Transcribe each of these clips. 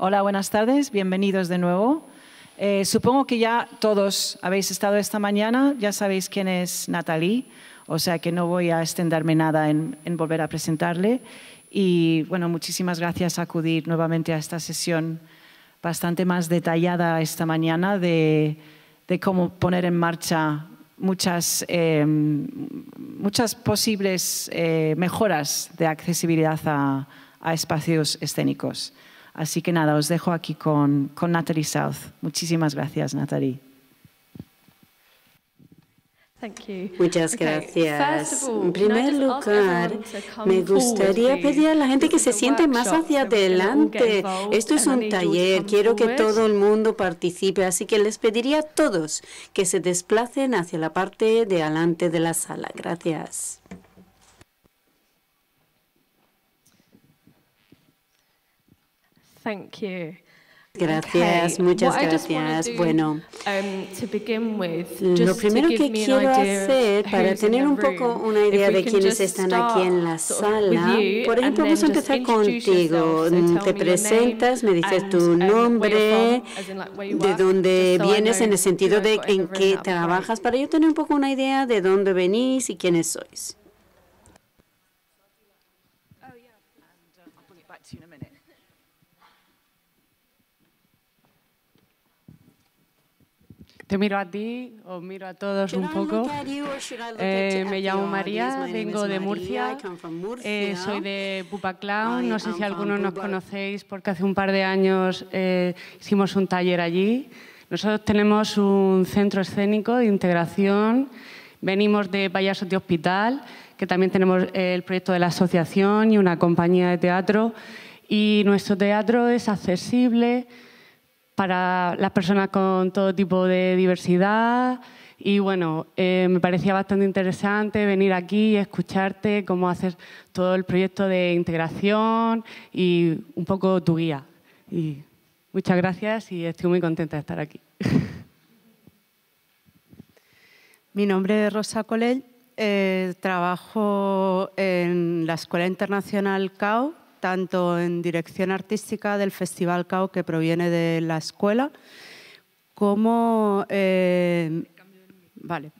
Hola, buenas tardes, bienvenidos de nuevo. Eh, supongo que ya todos habéis estado esta mañana, ya sabéis quién es Natalie, o sea que no voy a extenderme nada en, volver a presentarle. Y bueno, muchísimas gracias a acudir nuevamente a esta sesión bastante más detallada esta mañana de, cómo poner en marcha muchas, eh, muchas posibles eh, mejoras de accesibilidad a espacios escénicos. Así que nada, os dejo aquí con, con Natalie South. Muchísimas gracias, Natalie. Muchas gracias. En primer lugar, me gustaría pedir a la gente que se siente más hacia adelante. Esto es un taller, quiero que todo el mundo participe, así que les pediría a todos que se desplacen hacia la parte de adelante de la sala. Gracias. Thank you. Gracias, muchas gracias. Bueno, um, lo primero que quiero hacer para tener un poco una idea de quiénes están aquí en la sala, por ejemplo, vamos a empezar contigo. Te presentas, me dices tu um, nombre, de dónde vienes en el sentido de en qué trabajas, para yo tener un poco una idea de dónde venís y quiénes sois. Te miro a ti, os miro a todos un poco. Eh, me llamo María, vengo de Murcia, eh, soy de Pupa Clown. No sé si algunos nos conocéis porque hace un par de años eh, hicimos un taller allí. Nosotros tenemos un centro escénico de integración. Venimos de Payasos de Hospital, que también tenemos el proyecto de la asociación y una compañía de teatro. Y nuestro teatro es accesible para las personas con todo tipo de diversidad. Y bueno, eh, me parecía bastante interesante venir aquí y escucharte cómo haces todo el proyecto de integración y un poco tu guía. Y muchas gracias y estoy muy contenta de estar aquí. Mi nombre es Rosa Colell, eh, trabajo en la Escuela Internacional CAO tanto en dirección artística del Festival CAO, que proviene de la escuela, como, eh, vale.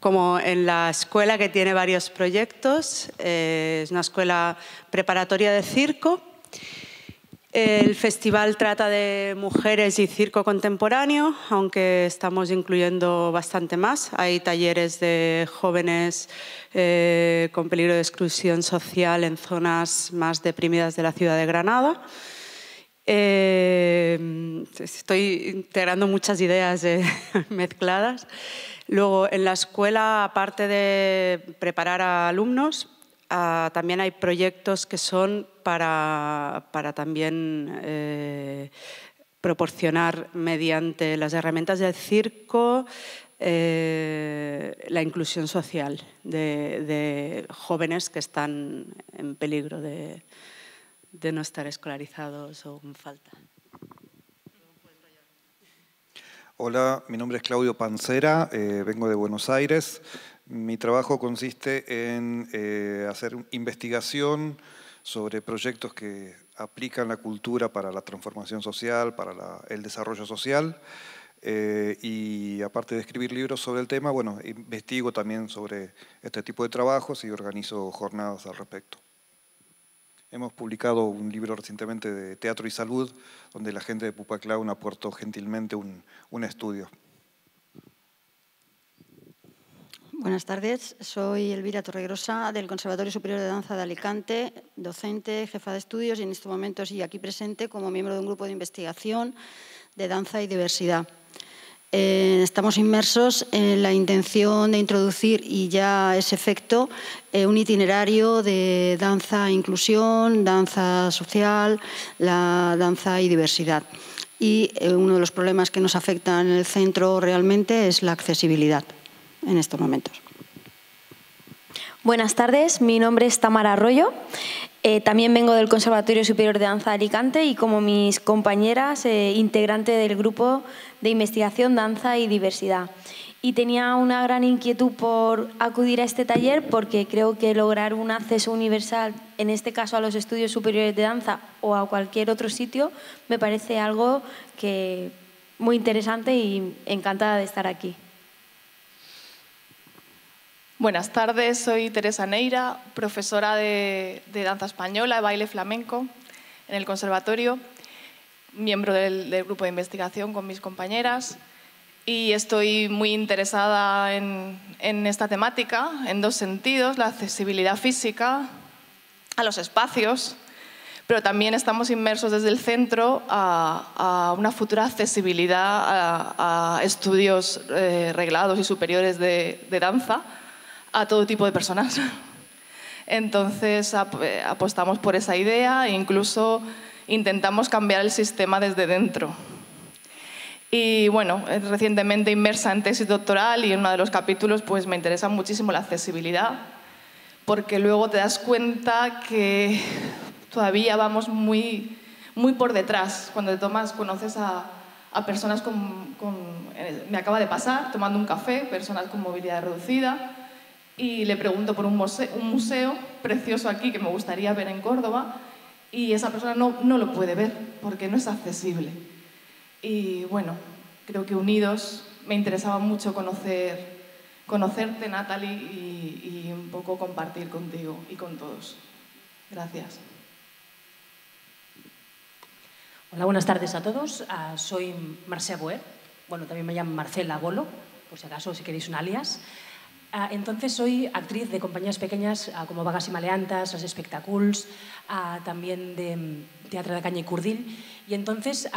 como en la escuela que tiene varios proyectos. Eh, es una escuela preparatoria de circo el festival trata de mujeres y circo contemporáneo, aunque estamos incluyendo bastante más. Hay talleres de jóvenes eh, con peligro de exclusión social en zonas más deprimidas de la ciudad de Granada. Eh, estoy integrando muchas ideas eh, mezcladas. Luego, en la escuela, aparte de preparar a alumnos, Ah, también hay proyectos que son para, para también eh, proporcionar mediante las herramientas del circo eh, la inclusión social de, jóvenes que están en peligro de, no estar escolarizados o en falta. Hola, mi nombre es Claudio Pancera, eh, vengo de Buenos Aires. Mi trabajo consiste en eh, hacer investigación sobre proyectos que aplican la cultura para la transformación social, para el desarrollo social. Eh, y aparte de escribir libros sobre el tema, bueno, investigo también sobre este tipo de trabajos y organizo jornadas al respecto. Hemos publicado un libro recientemente de Teatro y Salud, donde la gente de Pupa Clown aportó gentilmente un estudio. Buenas tardes, soy Elvira Torregrosa del Conservatorio Superior de Danza de Alicante, docente, jefa de estudios y en estos momentos y aquí presente como miembro de un grupo de investigación de danza y diversidad. Eh, estamos inmersos en la intención de introducir, y ya es efecto, eh, un itinerario de danza inclusión, danza social, la danza y diversidad. Y eh, uno de los problemas que nos afectan en el centro realmente es la accesibilidad en estos momentos. Buenas tardes, mi nombre es Tamara Arroyo. Eh, también vengo del Conservatorio Superior de Danza de Alicante y como mis compañeras, eh, integrante del grupo de investigación Danza y Diversidad. y tenía una gran inquietud por acudir a este taller porque creo que lograr un acceso universal, en este caso a los estudios superiores de danza o a cualquier otro sitio, me parece algo que muy interesante y encantada de estar aquí. Buenas tardes, soy Teresa Neira, profesora de, danza española, de baile flamenco en el conservatorio, miembro del grupo de investigación con mis compañeras. Y estoy muy interesada en, esta temática en dos sentidos, la accesibilidad física a los espacios, pero también estamos inmersos desde el centro a, una futura accesibilidad a, estudios eh, reglados y superiores de, danza a todo tipo de personas. Entonces apostamos por esa idea e incluso intentamos cambiar el sistema desde dentro. Y bueno, recientemente inmersa en tesis doctoral y en uno de los capítulos pues me interesa muchísimo la accesibilidad, porque luego te das cuenta que todavía vamos muy, muy por detrás. Cuando te tomas, conoces a, a personas con, con, eh, Me acaba de pasar, tomando un café, personas con movilidad reducida, y le pregunto por un museo, un museo precioso aquí que me gustaría ver en Córdoba, y esa persona no, no lo puede ver porque no es accesible. Y bueno, creo que unidos me interesaba mucho conocer, conocerte, Natalie, y, un poco compartir contigo y con todos. Gracias. Hola, buenas tardes a todos. Ah, soy Marcia Boer. Bueno, también me llamo Marcela Bolo, por si acaso, si queréis un alias. Ah, entonces soy actriz de compañías pequeñas ah, como Vagas y Maleantas, Los Espectaculs, ah, también de mm, Teatro de Caña y Curdil. Y entonces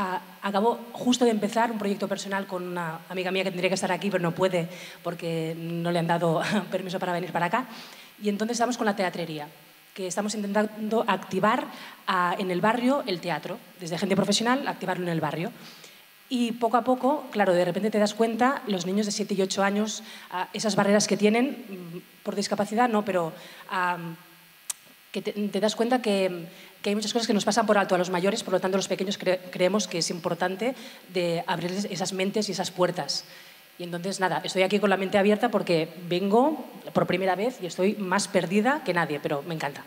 acabo justo de empezar un proyecto personal con una amiga mía que tendría que estar aquí, pero no puede porque no le han dado permiso para venir para acá. Y entonces estamos con la teatrería que estamos intentando activar en el barrio el teatro, desde gente profesional, activarlo en el barrio. Y poco a poco, claro, de repente te das cuenta, los niños de 7 y 8 años, ah, esas barreras que tienen, mm, por discapacidad no, pero que te, das cuenta que, hay muchas cosas que nos pasan por alto a los mayores, por lo tanto los pequeños creemos que es importante de abrir esas mentes y esas puertas. Y entonces, nada, estoy aquí con la mente abierta porque vengo por primera vez y estoy más perdida que nadie, pero me encanta.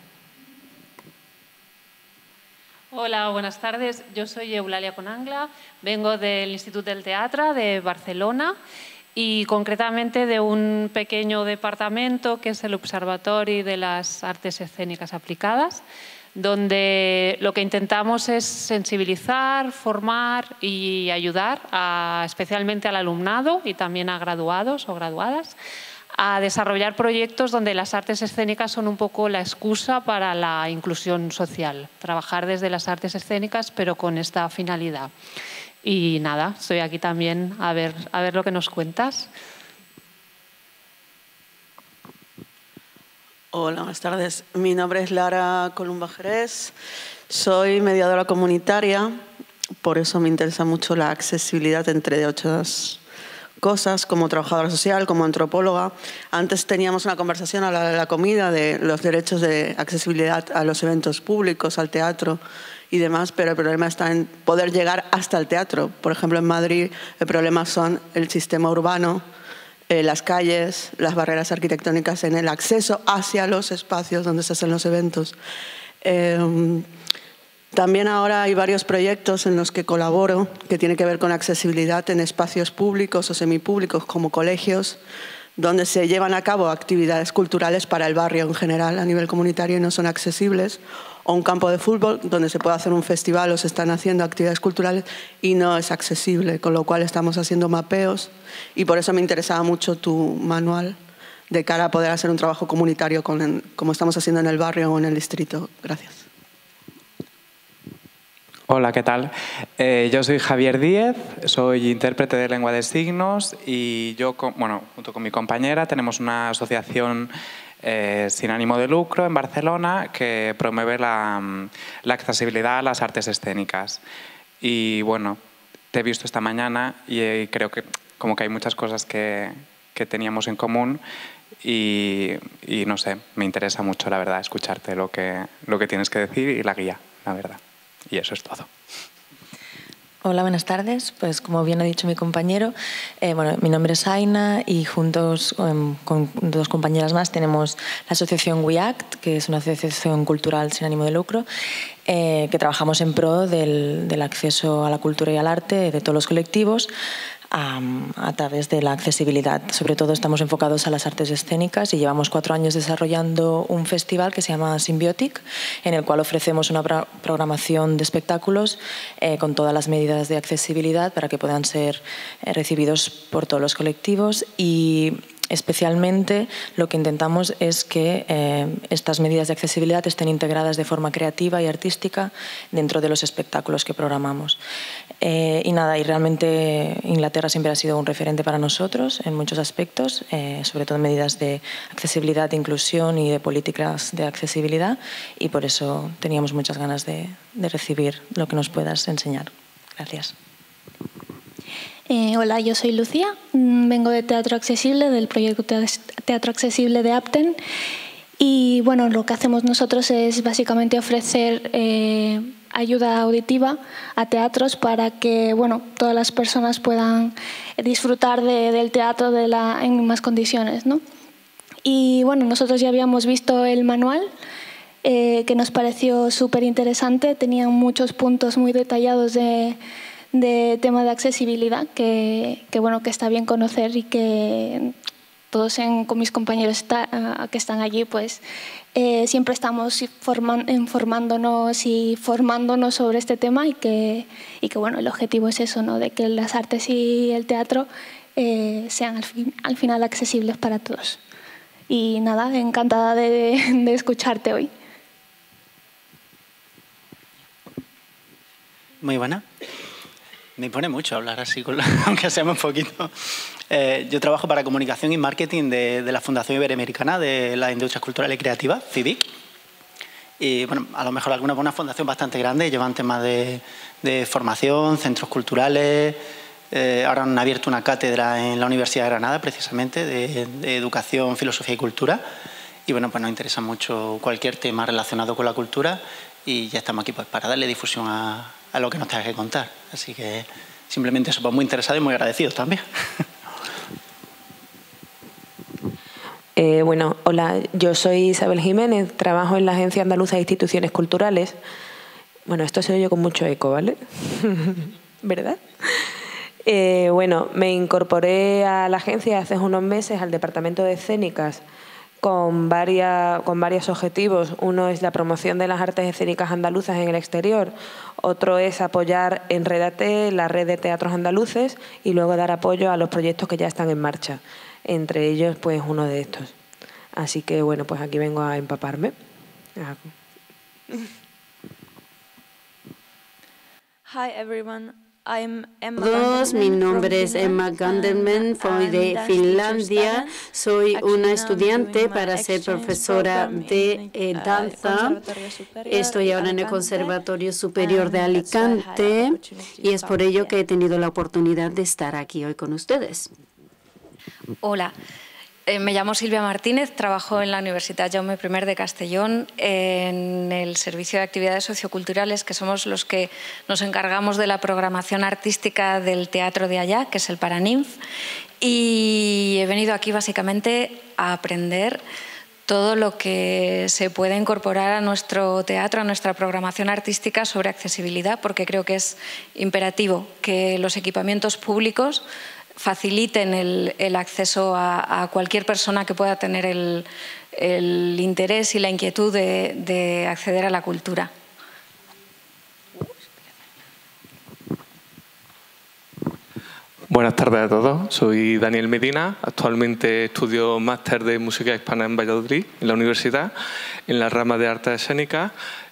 Hola, buenas tardes. Yo soy Eulalia Conangla, vengo del Instituto del Teatro de Barcelona y concretamente de un pequeño departamento que es el Observatorio de las Artes Escénicas Aplicadas, donde lo que intentamos es sensibilizar, formar y ayudar especialmente al alumnado y también a graduados o graduadas a desarrollar proyectos donde las artes escénicas son un poco la excusa para la inclusión social, trabajar desde las artes escénicas pero con esta finalidad. Y nada, estoy aquí también a ver, a ver lo que nos cuentas. Hola, buenas tardes. Mi nombre es Lara Columba Jerez. Soy mediadora comunitaria, por eso me interesa mucho la accesibilidad entre otras cosas como trabajadora social, como antropóloga. Antes teníamos una conversación a la la comida, de los derechos de accesibilidad a los eventos públicos, al teatro y demás, pero el problema está en poder llegar hasta el teatro. Por ejemplo, en Madrid el problema son el sistema urbano, eh, las calles, las barreras arquitectónicas en el acceso hacia los espacios donde se hacen los eventos. Eh, también ahora hay varios proyectos en los que colaboro que tienen que ver con accesibilidad en espacios públicos o semipúblicos como colegios, donde se llevan a cabo actividades culturales para el barrio en general a nivel comunitario y no son accesibles, o un campo de fútbol donde se puede hacer un festival o se están haciendo actividades culturales y no es accesible, con lo cual estamos haciendo mapeos y por eso me interesaba mucho tu manual de cara a poder hacer un trabajo comunitario como estamos haciendo en el barrio o en el distrito. Gracias. Hola, ¿qué tal? Eh, yo soy Javier Díez, soy intérprete de lengua de signos y yo, bueno, junto con mi compañera, tenemos una asociación eh, sin ánimo de lucro en Barcelona que promueve la, accesibilidad a las artes escénicas. Y bueno, te he visto esta mañana y eh, creo que como que hay muchas cosas que, que teníamos en común y, y, no sé, me interesa mucho, la verdad, escucharte lo que, lo que tienes que decir y la guía, la verdad. Y eso es todo. Hola, buenas tardes. Pues como bien ha dicho mi compañero, eh, bueno, mi nombre es Aina y juntos em, con dos compañeras más tenemos la asociación WeAct, que es una asociación cultural sin ánimo de lucro, eh, que trabajamos en pro del, del acceso a la cultura y al arte de todos los colectivos a, través de la accesibilidad. Sobre todo estamos enfocados a las artes escénicas y llevamos cuatro años desarrollando un festival que se llama Symbiotic, en el cual ofrecemos una programación de espectáculos eh, con todas las medidas de accesibilidad para que puedan ser eh, recibidos por todos los colectivos y Especialmente lo que intentamos es que eh, estas medidas de accesibilidad estén integradas de forma creativa y artística dentro de los espectáculos que programamos. Eh, y nada, y realmente Inglaterra siempre ha sido un referente para nosotros en muchos aspectos, eh, sobre todo en medidas de accesibilidad, de inclusión y de políticas de accesibilidad, y por eso teníamos muchas ganas de recibir lo que nos puedas enseñar. Gracias. Eh, hola, yo soy Lucía, mm, vengo de Teatro Accesible, del proyecto Teatro Accesible de Apten. Y bueno, lo que hacemos nosotros es básicamente ofrecer eh, ayuda auditiva a teatros para que bueno, todas las personas puedan disfrutar del teatro de la, en mismas condiciones. ¿no? Y bueno, nosotros ya habíamos visto el manual. Eh, que nos pareció súper interesante, tenían muchos puntos muy detallados de, de tema de accesibilidad que, bueno, que está bien conocer y que todos con mis compañeros que están allí, pues eh, siempre estamos informándonos y formándonos sobre este tema y que, y que bueno, el objetivo es eso, ¿no? de que las artes y el teatro eh, sean al, al, final accesibles para todos. Y nada, encantada de, de escucharte hoy. Muy buena. Me impone mucho hablar así, aunque sea un poquito. Eh, yo trabajo para comunicación y marketing de, la Fundación Iberoamericana de las Industrias Culturales y Creativas, FIBIC. Y bueno, a lo mejor alguna una fundación bastante grande, llevan temas de, formación, centros culturales. Eh, ahora han abierto una cátedra en la Universidad de Granada, precisamente, de, de, educación, filosofía y cultura. Y bueno, pues nos interesa mucho cualquier tema relacionado con la cultura y ya estamos aquí pues, para darle difusión a, a lo que nos tenga que contar. Así que simplemente somos muy interesados y muy agradecidos también. Eh, bueno, hola, yo soy Isabel Jiménez, trabajo en la Agencia Andaluza de Instituciones Culturales. Bueno, esto se oye con mucho eco, ¿vale? ¿Verdad? Eh, bueno, me incorporé a la agencia hace unos meses al Departamento de Escénicas con, varias, con varios objetivos. Uno es la promoción de las artes escénicas andaluzas en el exterior, otro es apoyar en Redate la red de teatros andaluces y luego dar apoyo a los proyectos que ya están en marcha, entre ellos pues uno de estos. Así que bueno, pues aquí vengo a empaparme. Hi everyone. Mi nombre es Emma Ganderman, soy de Finlandia. Soy una estudiante para ser profesora de eh, danza. Estoy ahora en el Conservatorio Superior de Alicante y es por ello que he tenido la oportunidad de estar aquí hoy con ustedes. Hola. Eh, me llamo Silvia Martínez, trabajo en la Universidad Jaume I de Castellón en el Servicio de Actividades Socioculturales, que somos los que nos encargamos de la programación artística del teatro de allá, que es el Paraninf. Y he venido aquí básicamente a aprender todo lo que se puede incorporar a nuestro teatro, a nuestra programación artística sobre accesibilidad, porque creo que es imperativo que los equipamientos públicos faciliten el, acceso a, cualquier persona que pueda tener el, interés y la inquietud de, acceder a la cultura. Buenas tardes a todos, soy Daniel Medina, actualmente estudio máster de música hispana en Valladolid, en la universidad, en la rama de artes escénicas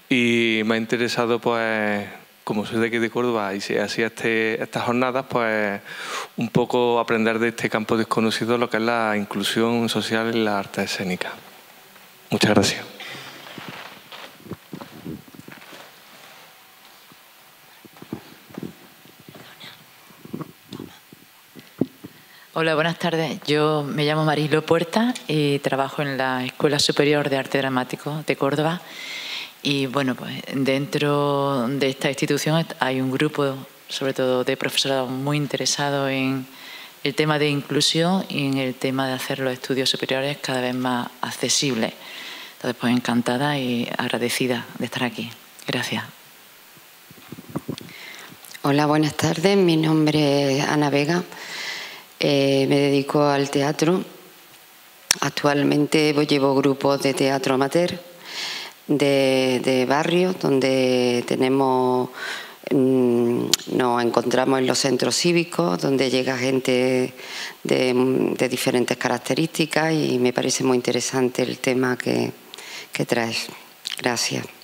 y me ha interesado pues como soy de aquí de Córdoba y si así este, estas jornadas, pues un poco aprender de este campo desconocido lo que es la inclusión social en la arte escénica. Muchas gracias. Hola, buenas tardes. Yo me llamo Marilo Puerta y trabajo en la Escuela Superior de Arte Dramático de Córdoba y bueno, pues dentro de esta institución hay un grupo sobre todo de profesorado muy interesado en el tema de inclusión y en el tema de hacer los estudios superiores cada vez más accesibles. Entonces, pues encantada y agradecida de estar aquí. Gracias. Hola, buenas tardes. Mi nombre es Ana Vega. Eh, me dedico al teatro. Actualmente llevo grupos de teatro amateur de, de barrio donde tenemos mm, nos encontramos en los centros cívicos donde llega gente de, de, diferentes características y me parece muy interesante el tema que, que traes. Gracias.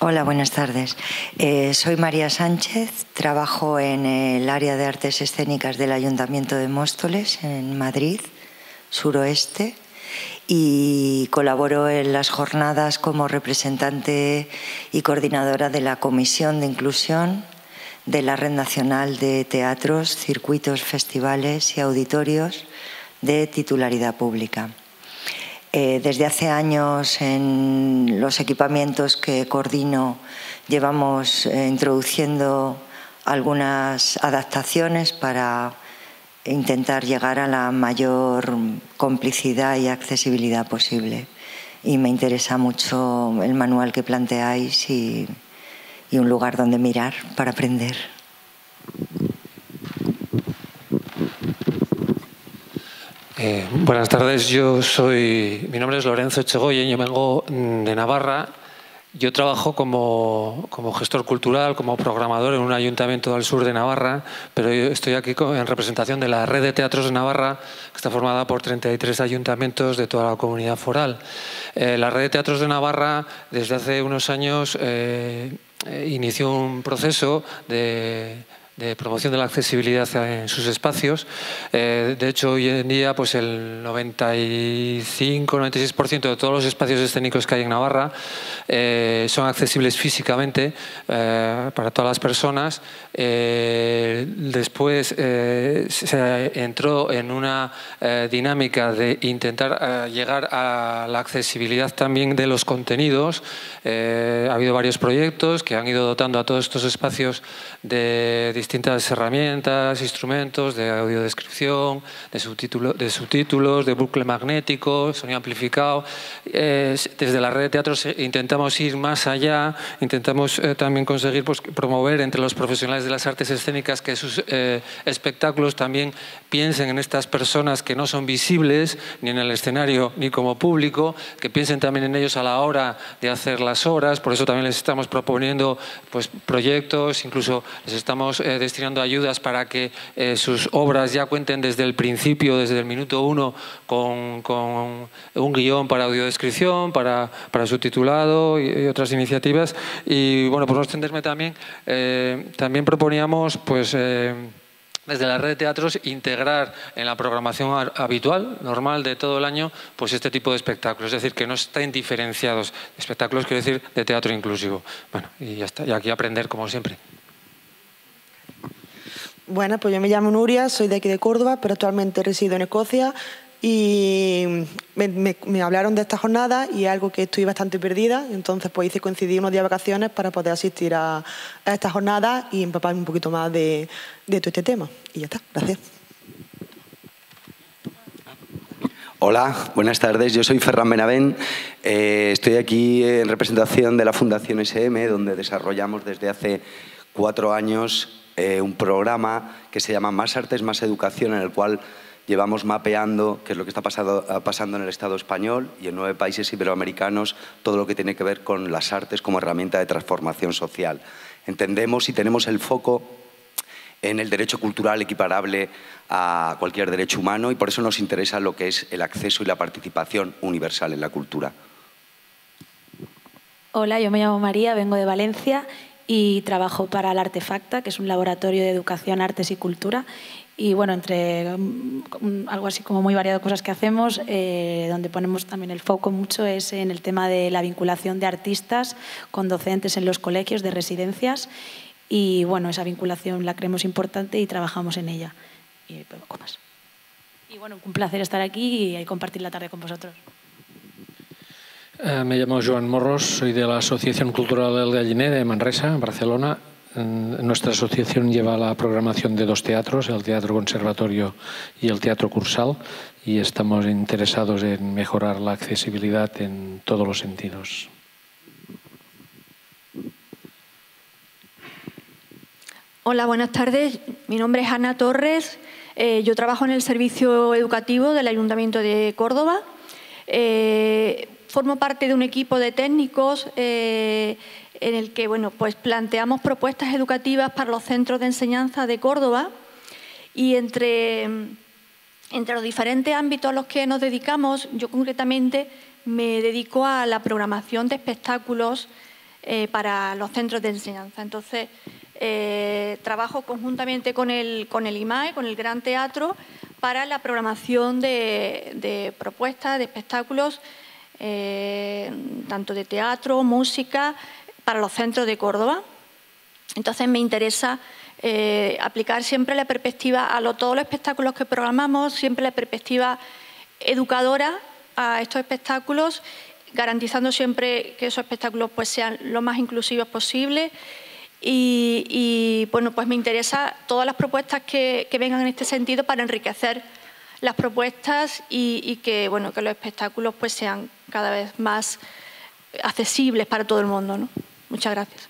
Hola, buenas tardes. Eh, soy María Sánchez, trabajo en el área de artes escénicas del Ayuntamiento de Móstoles, en Madrid, suroeste, y colaboro en las jornadas como representante y coordinadora de la Comisión de Inclusión de la Red Nacional de Teatros, Circuitos, Festivales y Auditorios de titularidad pública. Eh, desde hace años en los equipamientos que coordino llevamos eh, introduciendo algunas adaptaciones para intentar llegar a la mayor complicidad y accesibilidad posible. Y me interesa mucho el manual que planteáis y un lugar donde mirar para aprender. Eh, buenas tardes, yo soy, mi nombre es Lorenzo Echegoyen, yo vengo de Navarra. Yo trabajo como, como, gestor cultural, como programador en un ayuntamiento del sur de Navarra, pero estoy aquí en representación de la red de teatros de Navarra, que está formada por 33 ayuntamientos de toda la comunidad foral. Eh, la red de teatros de Navarra, desde hace unos años, eh, inició un proceso de de promoción de la accesibilidad en sus espacios. Eh, de hecho, hoy en día pues el 95-96% de todos los espacios escénicos que hay en Navarra eh, son accesibles físicamente eh, para todas las personas. después se entró en una dinámica de intentar llegar a la accesibilidad también de los contenidos. ha habido varios proyectos que han ido dotando a todos estos espacios de distintas herramientas, instrumentos de audiodescripción, de, subtítulo, de subtítulos, de bucle magnético, sonido amplificado. desde la red de teatros intentamos ir más allá, intentamos eh, también conseguir pues, promover entre los profesionales de las artes escénicas que sus eh, espectáculos también piensen en estas personas que no son visibles ni en el escenario ni como público, que piensen también en ellos a la hora de hacer las obras. Por eso también les estamos proponiendo pues, proyectos, incluso les estamos eh, destinando ayudas para que eh, sus obras ya cuenten desde el principio, desde el minuto uno, con, un guion para audiodescripción, para, para subtitulado y, y, otras iniciativas. Y bueno, por no extenderme también, eh, también proponíamos pues desde la red de teatros integrar en la programación habitual, normal de todo el año, pues este tipo de espectáculos. Es decir, que no estén diferenciados. Espectáculos quiero decir de teatro inclusivo. Bueno, y ya está. Y aquí aprender como siempre. Bueno, pues yo me llamo Nuria, soy de aquí de Córdoba, pero actualmente resido en Escocia y me, hablaron de esta jornada y es algo que estoy bastante perdida, entonces pues hice coincidir unos días de vacaciones para poder asistir a, esta jornada y empaparme un poquito más de, todo este tema. Y ya está, gracias. Hola, buenas tardes. Yo soy Ferran Benavent. Eh, estoy aquí en representación de la Fundación SM, donde desarrollamos desde hace cuatro años eh, un programa que se llama Más Artes, Más Educación, en el cual llevamos mapeando qué es lo que está pasando en el Estado español y en nueve países iberoamericanos todo lo que tiene que ver con las artes como herramienta de transformación social. Entendemos y tenemos el foco en el derecho cultural equiparable a cualquier derecho humano y por eso nos interesa lo que es el acceso y la participación universal en la cultura. Hola, yo me llamo María, vengo de Valencia y trabajo para el Artefacta, que es un laboratorio de educación, artes y cultura. Y bueno, entre mm, algo así como muy variado de cosas que hacemos, eh, donde ponemos también el foco mucho es en el tema de la vinculación de artistas con docentes en los colegios de residencias. Y bueno, esa vinculación la creemos importante y trabajamos en ella. Y poco más. Y bueno, un placer estar aquí y compartir la tarde con vosotros. Eh, me llamo Joan Morros, soy de la Asociación Cultural del Galliné de Manresa, Barcelona. Nuestra asociación lleva la programación de dos teatros, el Teatro Conservatorio y el Teatro Cursal, y estamos interesados en mejorar la accesibilidad en todos los sentidos. Hola, buenas tardes. Mi nombre es Ana Torres. Eh, yo trabajo en el servicio educativo del Ayuntamiento de Córdoba. Eh, formo parte de un equipo de técnicos eh, en el que bueno, pues planteamos propuestas educativas para los centros de enseñanza de Córdoba y entre, entre los diferentes ámbitos a los que nos dedicamos, yo concretamente me dedico a la programación de espectáculos para los centros de enseñanza. Entonces, eh, trabajo conjuntamente con el, con el IMAE, con el Gran Teatro, para la programación de, propuestas, de espectáculos, eh, tanto de teatro, música, para los centros de Córdoba. Entonces me interesa eh, aplicar siempre la perspectiva a todos los espectáculos que programamos, siempre la perspectiva educadora a estos espectáculos, garantizando siempre que esos espectáculos pues, sean lo más inclusivos posible y, bueno, pues me interesa todas las propuestas que, vengan en este sentido para enriquecer las propuestas y, que, bueno, que los espectáculos pues sean cada vez más accesibles para todo el mundo. ¿no? Muchas gracias.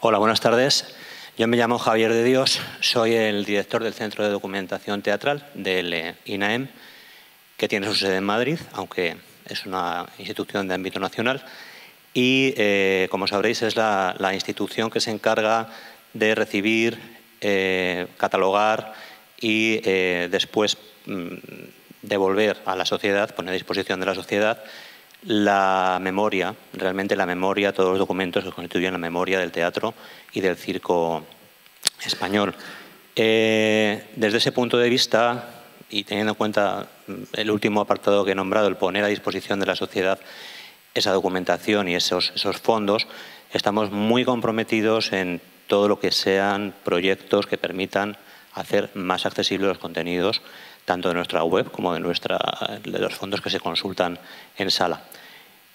Hola, buenas tardes. Yo me llamo Javier de Dios, soy el director del Centro de Documentación Teatral del INAEM, que tiene su sede en Madrid, aunque es una institución de ámbito nacional y, eh, como sabréis, es la, institución que se encarga de recibir, eh, catalogar y eh, después mm, devolver a la sociedad, poner a disposición de la sociedad, la memoria, realmente la memoria, todos los documentos que constituyen la memoria del teatro y del circo español. desde ese punto de vista, y teniendo en cuenta mm, el último apartado que he nombrado, el poner a disposición de la sociedad esa documentación y esos, esos fondos, estamos muy comprometidos en todo lo que sean proyectos que permitan hacer más accesibles los contenidos, tanto de nuestra web como de, nuestra, de los fondos que se consultan en sala.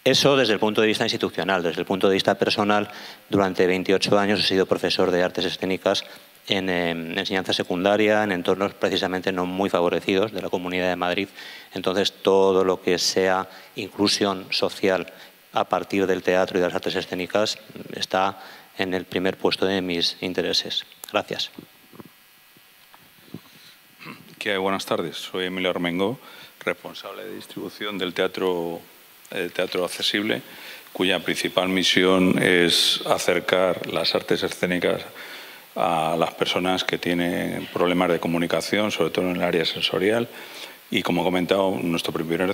Eso desde el punto de vista institucional, desde el punto de vista personal, durante 28 años he sido profesor de artes escénicas en, enseñanza secundaria, en entornos precisamente no muy favorecidos de la Comunidad de Madrid. Entonces, todo lo que sea inclusión social a partir del teatro y de las artes escénicas está en el primer puesto de mis intereses. Gracias. Buenas tardes. Soy Emilio Armengo, responsable de distribución del teatro, eh, teatro Accesible, cuya principal misión es acercar las artes escénicas a las personas que tienen problemas de comunicación, sobre todo en el área sensorial. Y como he comentado, nuestro primer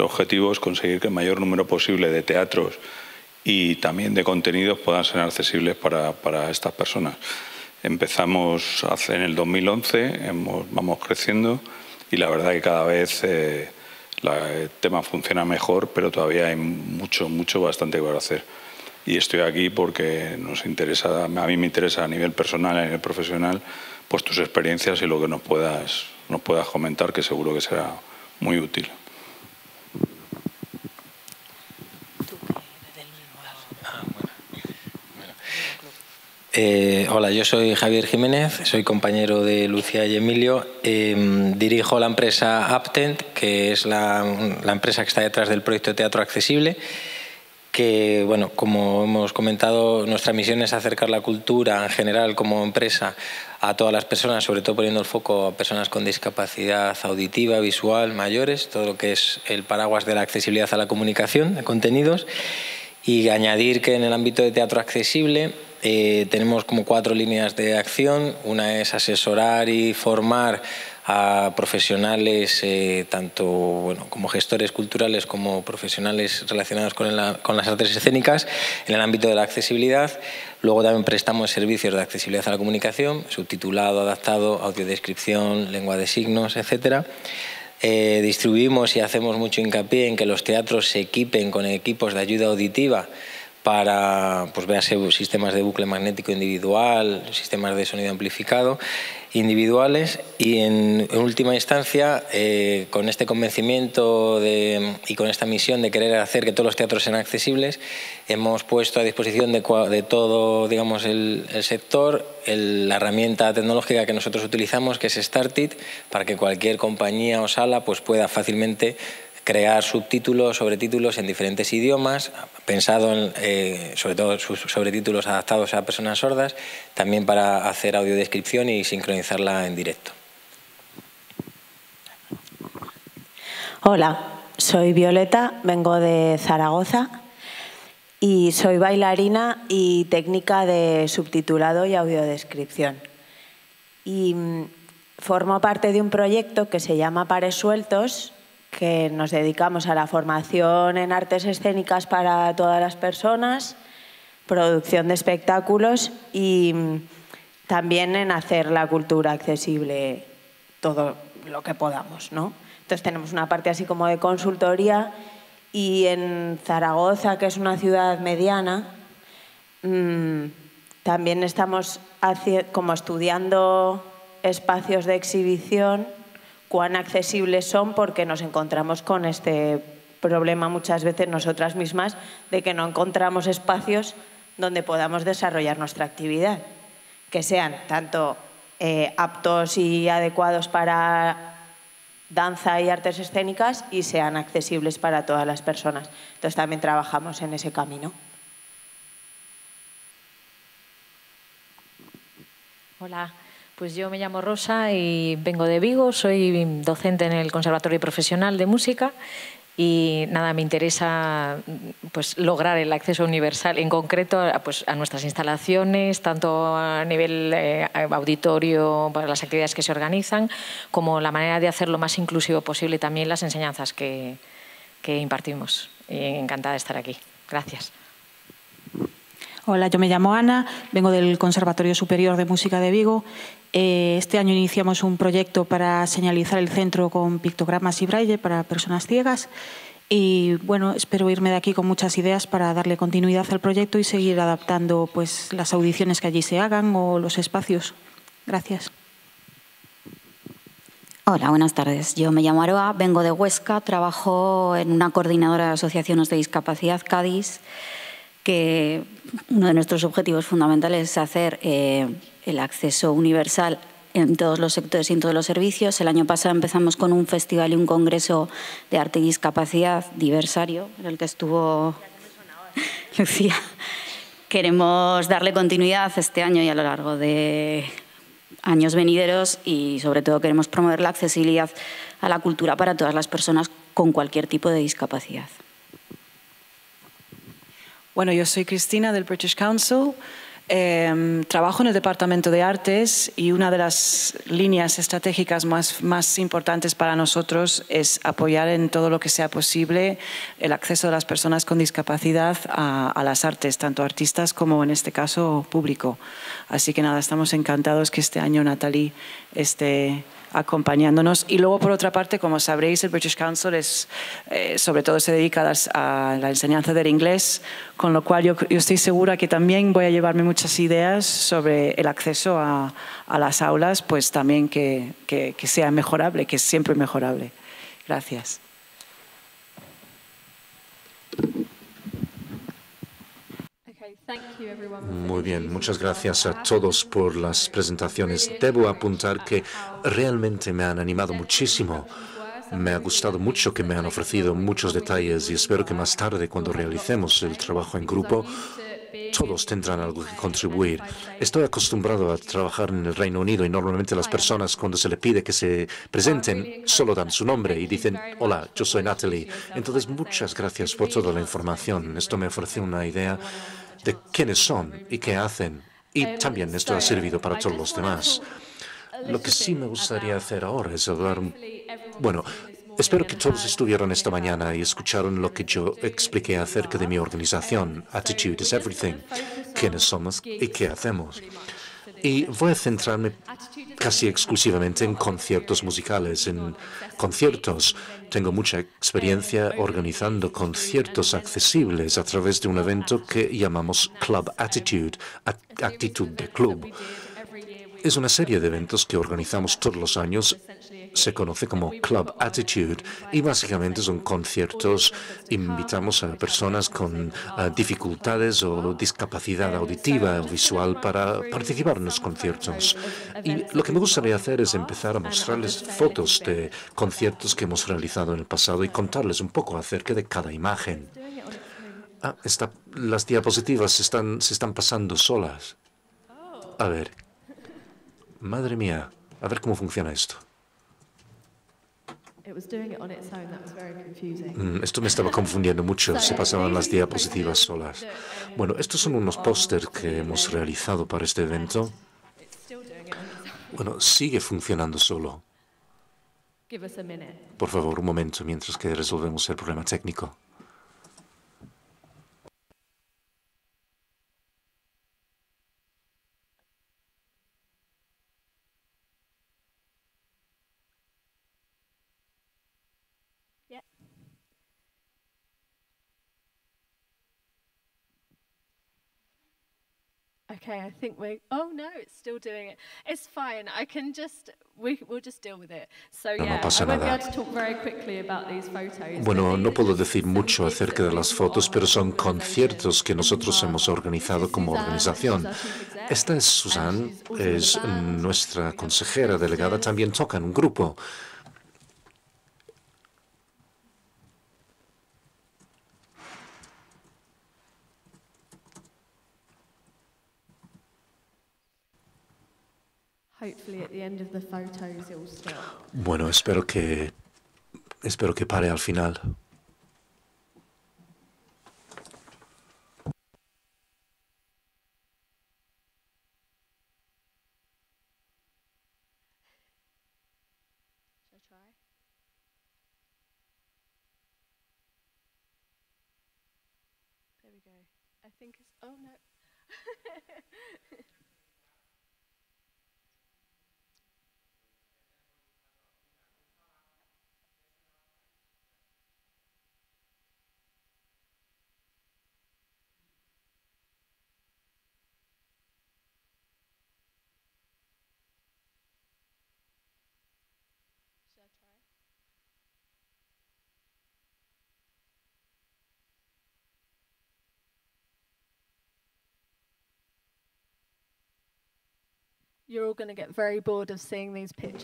objetivo es conseguir que el mayor número posible de teatros y también de contenidos puedan ser accesibles para, para estas personas. Empezamos en el 2011, hemos, vamos creciendo y la verdad que cada vez eh, el tema funciona mejor, pero todavía hay mucho, mucho, bastante que hacer y estoy aquí porque nos interesa, a mí me interesa a nivel personal, a nivel profesional, pues tus experiencias y lo que nos puedas, nos puedas comentar, que seguro que será muy útil. Eh, hola, yo soy Javier Jiménez, soy compañero de Lucía y Emilio. Em, dirijo la empresa Aptent, que es la, la, empresa que está detrás del proyecto Teatro Accesible que, bueno, como hemos comentado, nuestra misión es acercar la cultura en general como empresa a todas las personas, sobre todo poniendo el foco a personas con discapacidad auditiva, visual, mayores, todo lo que es el paraguas de la accesibilidad a la comunicación de contenidos. Y añadir que en el ámbito de teatro accesible eh, tenemos como cuatro líneas de acción. Una es asesorar y formar a profesionales, eh, tanto bueno, como gestores culturales como profesionales relacionados con, con, las artes escénicas en el ámbito de la accesibilidad. Luego también prestamos servicios de accesibilidad a la comunicación, subtitulado, adaptado, audiodescripción, lengua de signos, etc. Eh, distribuimos y hacemos mucho hincapié en que los teatros se equipen con equipos de ayuda auditiva para, pues véase, sistemas de bucle magnético individual, sistemas de sonido amplificado individuales y en, última instancia, eh, con este convencimiento y con esta misión de querer hacer que todos los teatros sean accesibles, hemos puesto a disposición de, todo digamos, el, sector la herramienta tecnológica que nosotros utilizamos, que es Startit, para que cualquier compañía o sala pues, pueda fácilmente crear subtítulos, sobretítulos en diferentes idiomas, pensado en, eh, sobre todo sobretítulos adaptados a personas sordas, también para hacer audiodescripción y sincronizarla en directo. Hola, soy Violeta, vengo de Zaragoza y soy bailarina y técnica de subtitulado y audiodescripción. Y mm, formo parte de un proyecto que se llama Pares Sueltos, que nos dedicamos a la formación en artes escénicas para todas las personas, producción de espectáculos y mm, también en hacer la cultura accesible todo lo que podamos. ¿no? Entonces tenemos una parte así como de consultoría y en Zaragoza, que es una ciudad mediana, mm, también estamos como estudiando espacios de exhibición cuán accesibles son porque nos encontramos con este problema muchas veces nosotras mismas de que no encontramos espacios donde podamos desarrollar nuestra actividad, que sean tanto eh, aptos y adecuados para danza y artes escénicas y sean accesibles para todas las personas. Entonces también trabajamos en ese camino. Hola. Pues yo me llamo Rosa y vengo de Vigo, soy docente en el Conservatorio Profesional de Música y nada, me interesa pues, lograr el acceso universal, en concreto pues, a nuestras instalaciones, tanto a nivel eh, auditorio para las actividades que se organizan, como la manera de hacerlo más inclusivo posible también las enseñanzas que, que impartimos. Y encantada de estar aquí. Gracias. Hola, yo me llamo Ana, vengo del Conservatorio Superior de Música de Vigo este año iniciamos un proyecto para señalizar el centro con pictogramas y braille para personas ciegas. Y bueno, espero irme de aquí con muchas ideas para darle continuidad al proyecto y seguir adaptando pues, las audiciones que allí se hagan o los espacios. Gracias. Hola, buenas tardes. Yo me llamo Aroa, vengo de Huesca, trabajo en una coordinadora de asociaciones de discapacidad, Cádiz, que uno de nuestros objetivos fundamentales es hacer eh, el acceso universal en todos los sectores y en todos los servicios. El año pasado empezamos con un festival y un congreso de arte y discapacidad diversario, en el que estuvo Lucía. Queremos darle continuidad este año y a lo largo de años venideros y sobre todo queremos promover la accesibilidad a la cultura para todas las personas con cualquier tipo de discapacidad. Bueno, yo soy Cristina del British Council. Em, trabajo en el Departamento de Artes y una de las líneas estratégicas más, más importantes para nosotros es apoyar en todo lo que sea posible el acceso de las personas con discapacidad a, a las artes, tanto artistas como en este caso público. Así que nada, estamos encantados que este año Natalie esté acompañándonos. Y luego, por otra parte, como sabréis, el British Council es, eh, sobre todo se dedica a, la enseñanza del inglés, con lo cual yo, estoy segura que también voy a llevarme muchas ideas sobre el acceso a, las aulas, pues también que, que sea mejorable, que es siempre mejorable. Gracias. Muy bien, muchas gracias a todos por las presentaciones. Debo apuntar que realmente me han animado muchísimo. Me ha gustado mucho que me han ofrecido muchos detalles y espero que más tarde, cuando realicemos el trabajo en grupo, todos tendrán algo que contribuir. Estoy acostumbrado a trabajar en el Reino Unido y normalmente las personas cuando se le pide que se presenten solo dan su nombre y dicen, hola, yo soy Natalie. Entonces, muchas gracias por toda la información. Esto me ofrece una idea de quiénes son y qué hacen. Y también esto ha servido para todos los demás. Lo que sí me gustaría hacer ahora es hablar... Bueno, espero que todos estuvieron esta mañana y escucharon lo que yo expliqué acerca de mi organización, Attitude is Everything, quiénes somos y qué hacemos. Y voy a centrarme casi exclusivamente en conciertos musicales. En conciertos tengo mucha experiencia organizando conciertos accesibles a través de un evento que llamamos Club Attitude, actitud de club. Es una serie de eventos que organizamos todos los años se conoce como Club Attitude y básicamente son conciertos. Invitamos a personas con ah, dificultades o discapacidad auditiva o visual para participar en los conciertos. Y lo que me gustaría hacer es empezar a mostrarles fotos de conciertos que hemos realizado en el pasado y contarles un poco acerca de cada imagen. Ah, las diapositivas están, se están pasando solas. A ver. Madre mía. A ver cómo funciona esto. Mm, esto me estaba confundiendo mucho, se pasaban las diapositivas solas. Bueno, estos son unos pósters que hemos realizado para este evento. Bueno, sigue funcionando solo. Por favor, un momento mientras que resolvemos el problema técnico. Okay, I think we're. Oh no, it's still doing it. It's fine. I can just. We, we'll just deal with it. So yeah, no pasa nada. be able to talk very quickly about these photos. Bueno, no puedo decir mucho acerca de las fotos, pero son conciertos que nosotros hemos organizado como organización. Esta es Susan, es nuestra consejera delegada, también toca en un grupo. Bueno, espero que espero que pare al final.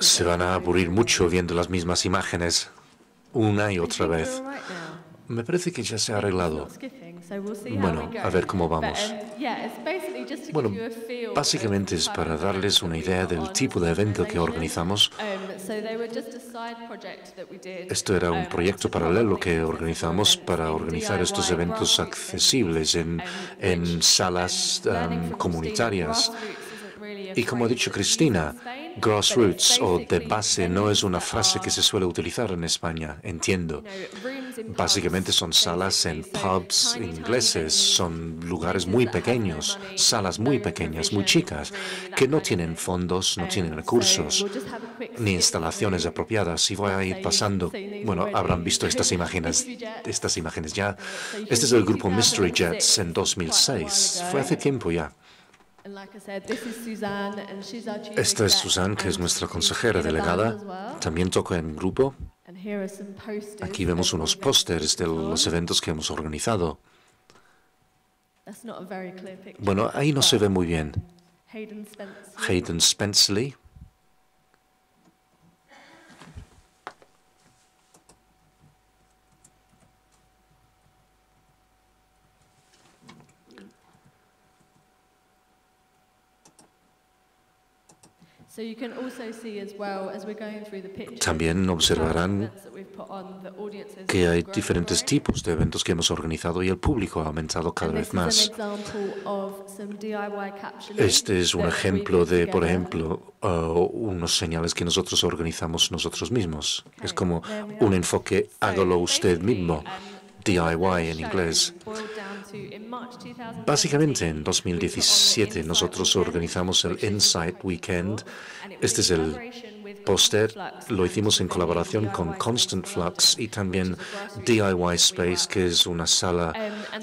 Se van a aburrir mucho viendo las mismas imágenes una y otra vez. Me parece que ya se ha arreglado. Bueno, a ver cómo vamos. Um, bueno, básicamente es para darles una idea del tipo de evento que organizamos. Um, Esto era un um, proyecto paralelo que organizamos para organizar estos eventos accesibles en, en salas comunitarias. Y como ha dicho Cristina, grassroots o de base no es una frase que se suele utilizar en España, entiendo. Básicamente son salas en pubs ingleses, son lugares muy pequeños, salas muy pequeñas, muy chicas, que no tienen fondos, no tienen recursos, ni instalaciones apropiadas. Y voy a ir pasando, bueno, habrán visto estas imágenes, estas imágenes ya. Este es el grupo Mystery Jets en 2006, fue hace tiempo ya. Esta es Suzanne, que es nuestra consejera delegada. También toca en grupo. Aquí vemos unos pósters de los eventos que hemos organizado. Bueno, ahí no se ve muy bien. Hayden Spenceley. También observarán que hay diferentes tipos de eventos que hemos organizado y el público ha aumentado cada vez más. Este es un ejemplo de, por ejemplo, uh, unos señales que nosotros organizamos nosotros mismos. Es como un enfoque hágalo usted mismo. DIY en inglés. Básicamente en 2017 nosotros organizamos el Insight Weekend. Este es el póster. Lo hicimos en colaboración con Constant Flux y también DIY Space, que es una sala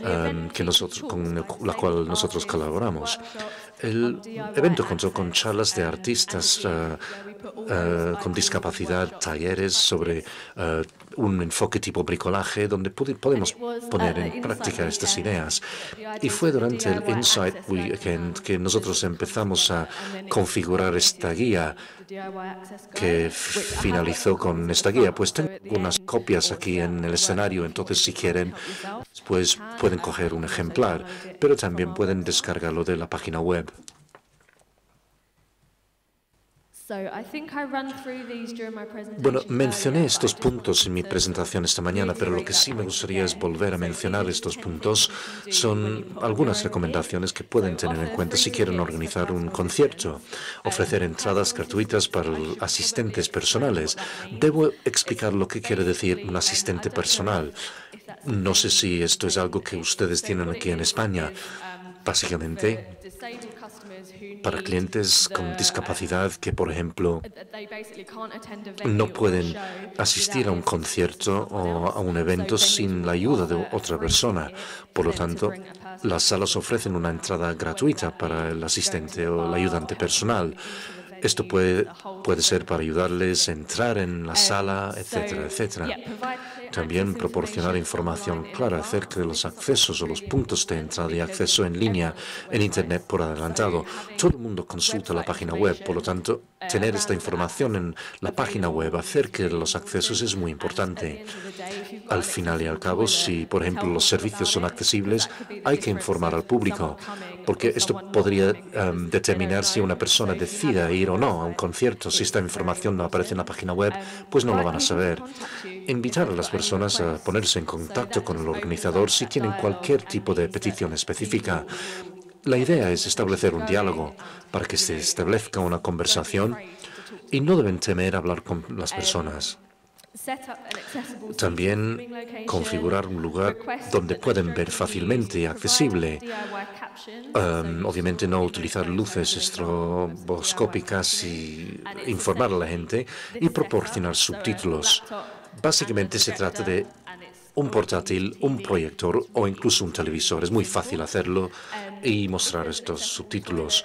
um, que nosotros, con la cual nosotros colaboramos. El evento contó con charlas de artistas uh, uh, con discapacidad, talleres sobre uh, un enfoque tipo bricolaje donde podemos poner en práctica estas ideas. Y fue durante el Insight Weekend que nosotros empezamos a configurar esta guía que finalizó con esta guía. Pues tengo unas copias aquí en el escenario, entonces si quieren, pues pueden coger un ejemplar, pero también pueden descargarlo de la página web. Bueno, mencioné estos puntos en mi presentación esta mañana, pero lo que sí me gustaría es volver a mencionar estos puntos. Son algunas recomendaciones que pueden tener en cuenta si quieren organizar un concierto. Ofrecer entradas gratuitas para asistentes personales. Debo explicar lo que quiere decir un asistente personal. No sé si esto es algo que ustedes tienen aquí en España. Básicamente, para clientes con discapacidad que, por ejemplo, no pueden asistir a un concierto o a un evento sin la ayuda de otra persona. Por lo tanto, las salas ofrecen una entrada gratuita para el asistente o el ayudante personal. Esto puede, puede ser para ayudarles a entrar en la sala, etcétera, etcétera. También proporcionar información clara acerca de los accesos o los puntos de entrada y acceso en línea en Internet por adelantado. Todo el mundo consulta la página web, por lo tanto, tener esta información en la página web acerca de los accesos es muy importante. Al final y al cabo, si, por ejemplo, los servicios son accesibles, hay que informar al público, porque esto podría em, determinar si una persona decida ir o no a un concierto. Si esta información no aparece en la página web, pues no lo van a saber. Invitar a las personas a ponerse en contacto con el organizador si tienen cualquier tipo de petición específica. La idea es establecer un diálogo para que se establezca una conversación y no deben temer hablar con las personas. También configurar un lugar donde pueden ver fácilmente accesible. Um, obviamente no utilizar luces estroboscópicas y informar a la gente y proporcionar subtítulos. Básicamente se trata de un portátil, un proyector o incluso un televisor. Es muy fácil hacerlo y mostrar estos subtítulos.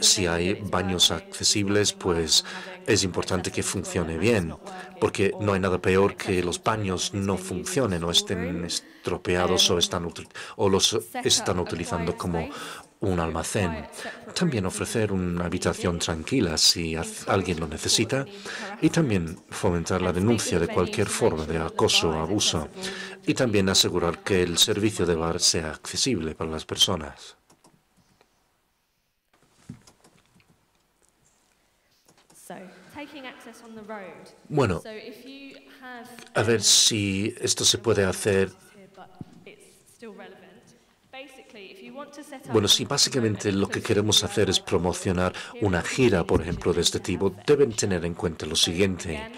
Si hay baños accesibles, pues es importante que funcione bien, porque no hay nada peor que los baños no funcionen o estén estropeados o, están, o los están utilizando como un almacén. También ofrecer una habitación tranquila si alguien lo necesita y también fomentar la denuncia de cualquier forma de acoso o abuso y también asegurar que el servicio de bar sea accesible para las personas. Bueno, a ver si esto se puede hacer bueno, si básicamente lo que queremos hacer es promocionar una gira, por ejemplo, de este tipo, deben tener en cuenta lo siguiente.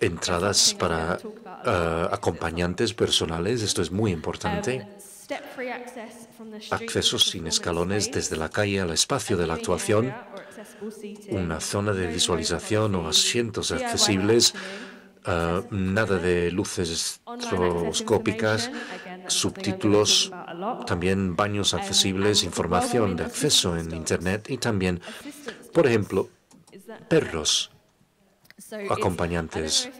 Entradas para eh, acompañantes personales, esto es muy importante. Accesos sin escalones desde la calle al espacio de la actuación. Una zona de visualización o asientos accesibles Ah, nada de luces estroboscópicas, subtítulos, también baños accesibles, información de acceso en Internet y también, por ejemplo, perros acompañantes.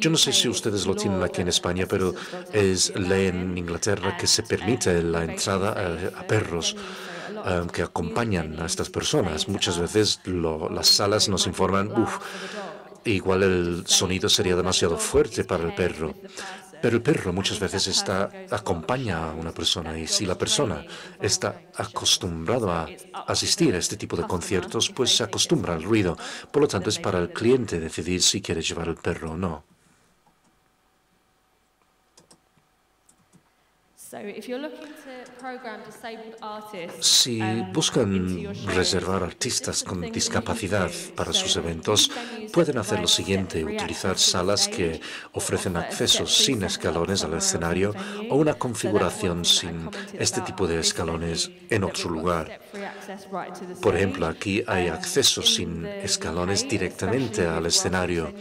Yo no sé si ustedes lo tienen aquí en España, pero es ley en Inglaterra que se permite la entrada a, perros ah, que acompañan a estas personas. Muchas veces las salas nos informan, uff, Igual el sonido sería demasiado fuerte para el perro, pero el perro muchas veces está, acompaña a una persona y si la persona está acostumbrado a asistir a este tipo de conciertos, pues se acostumbra al ruido. Por lo tanto, es para el cliente decidir si quiere llevar el perro o no. Si buscan reservar artistas con discapacidad para sus eventos, pueden hacer lo siguiente, utilizar salas que ofrecen acceso sin escalones al escenario o una configuración sin este tipo de escalones en otro lugar. Por ejemplo, aquí hay acceso sin escalones directamente al escenario.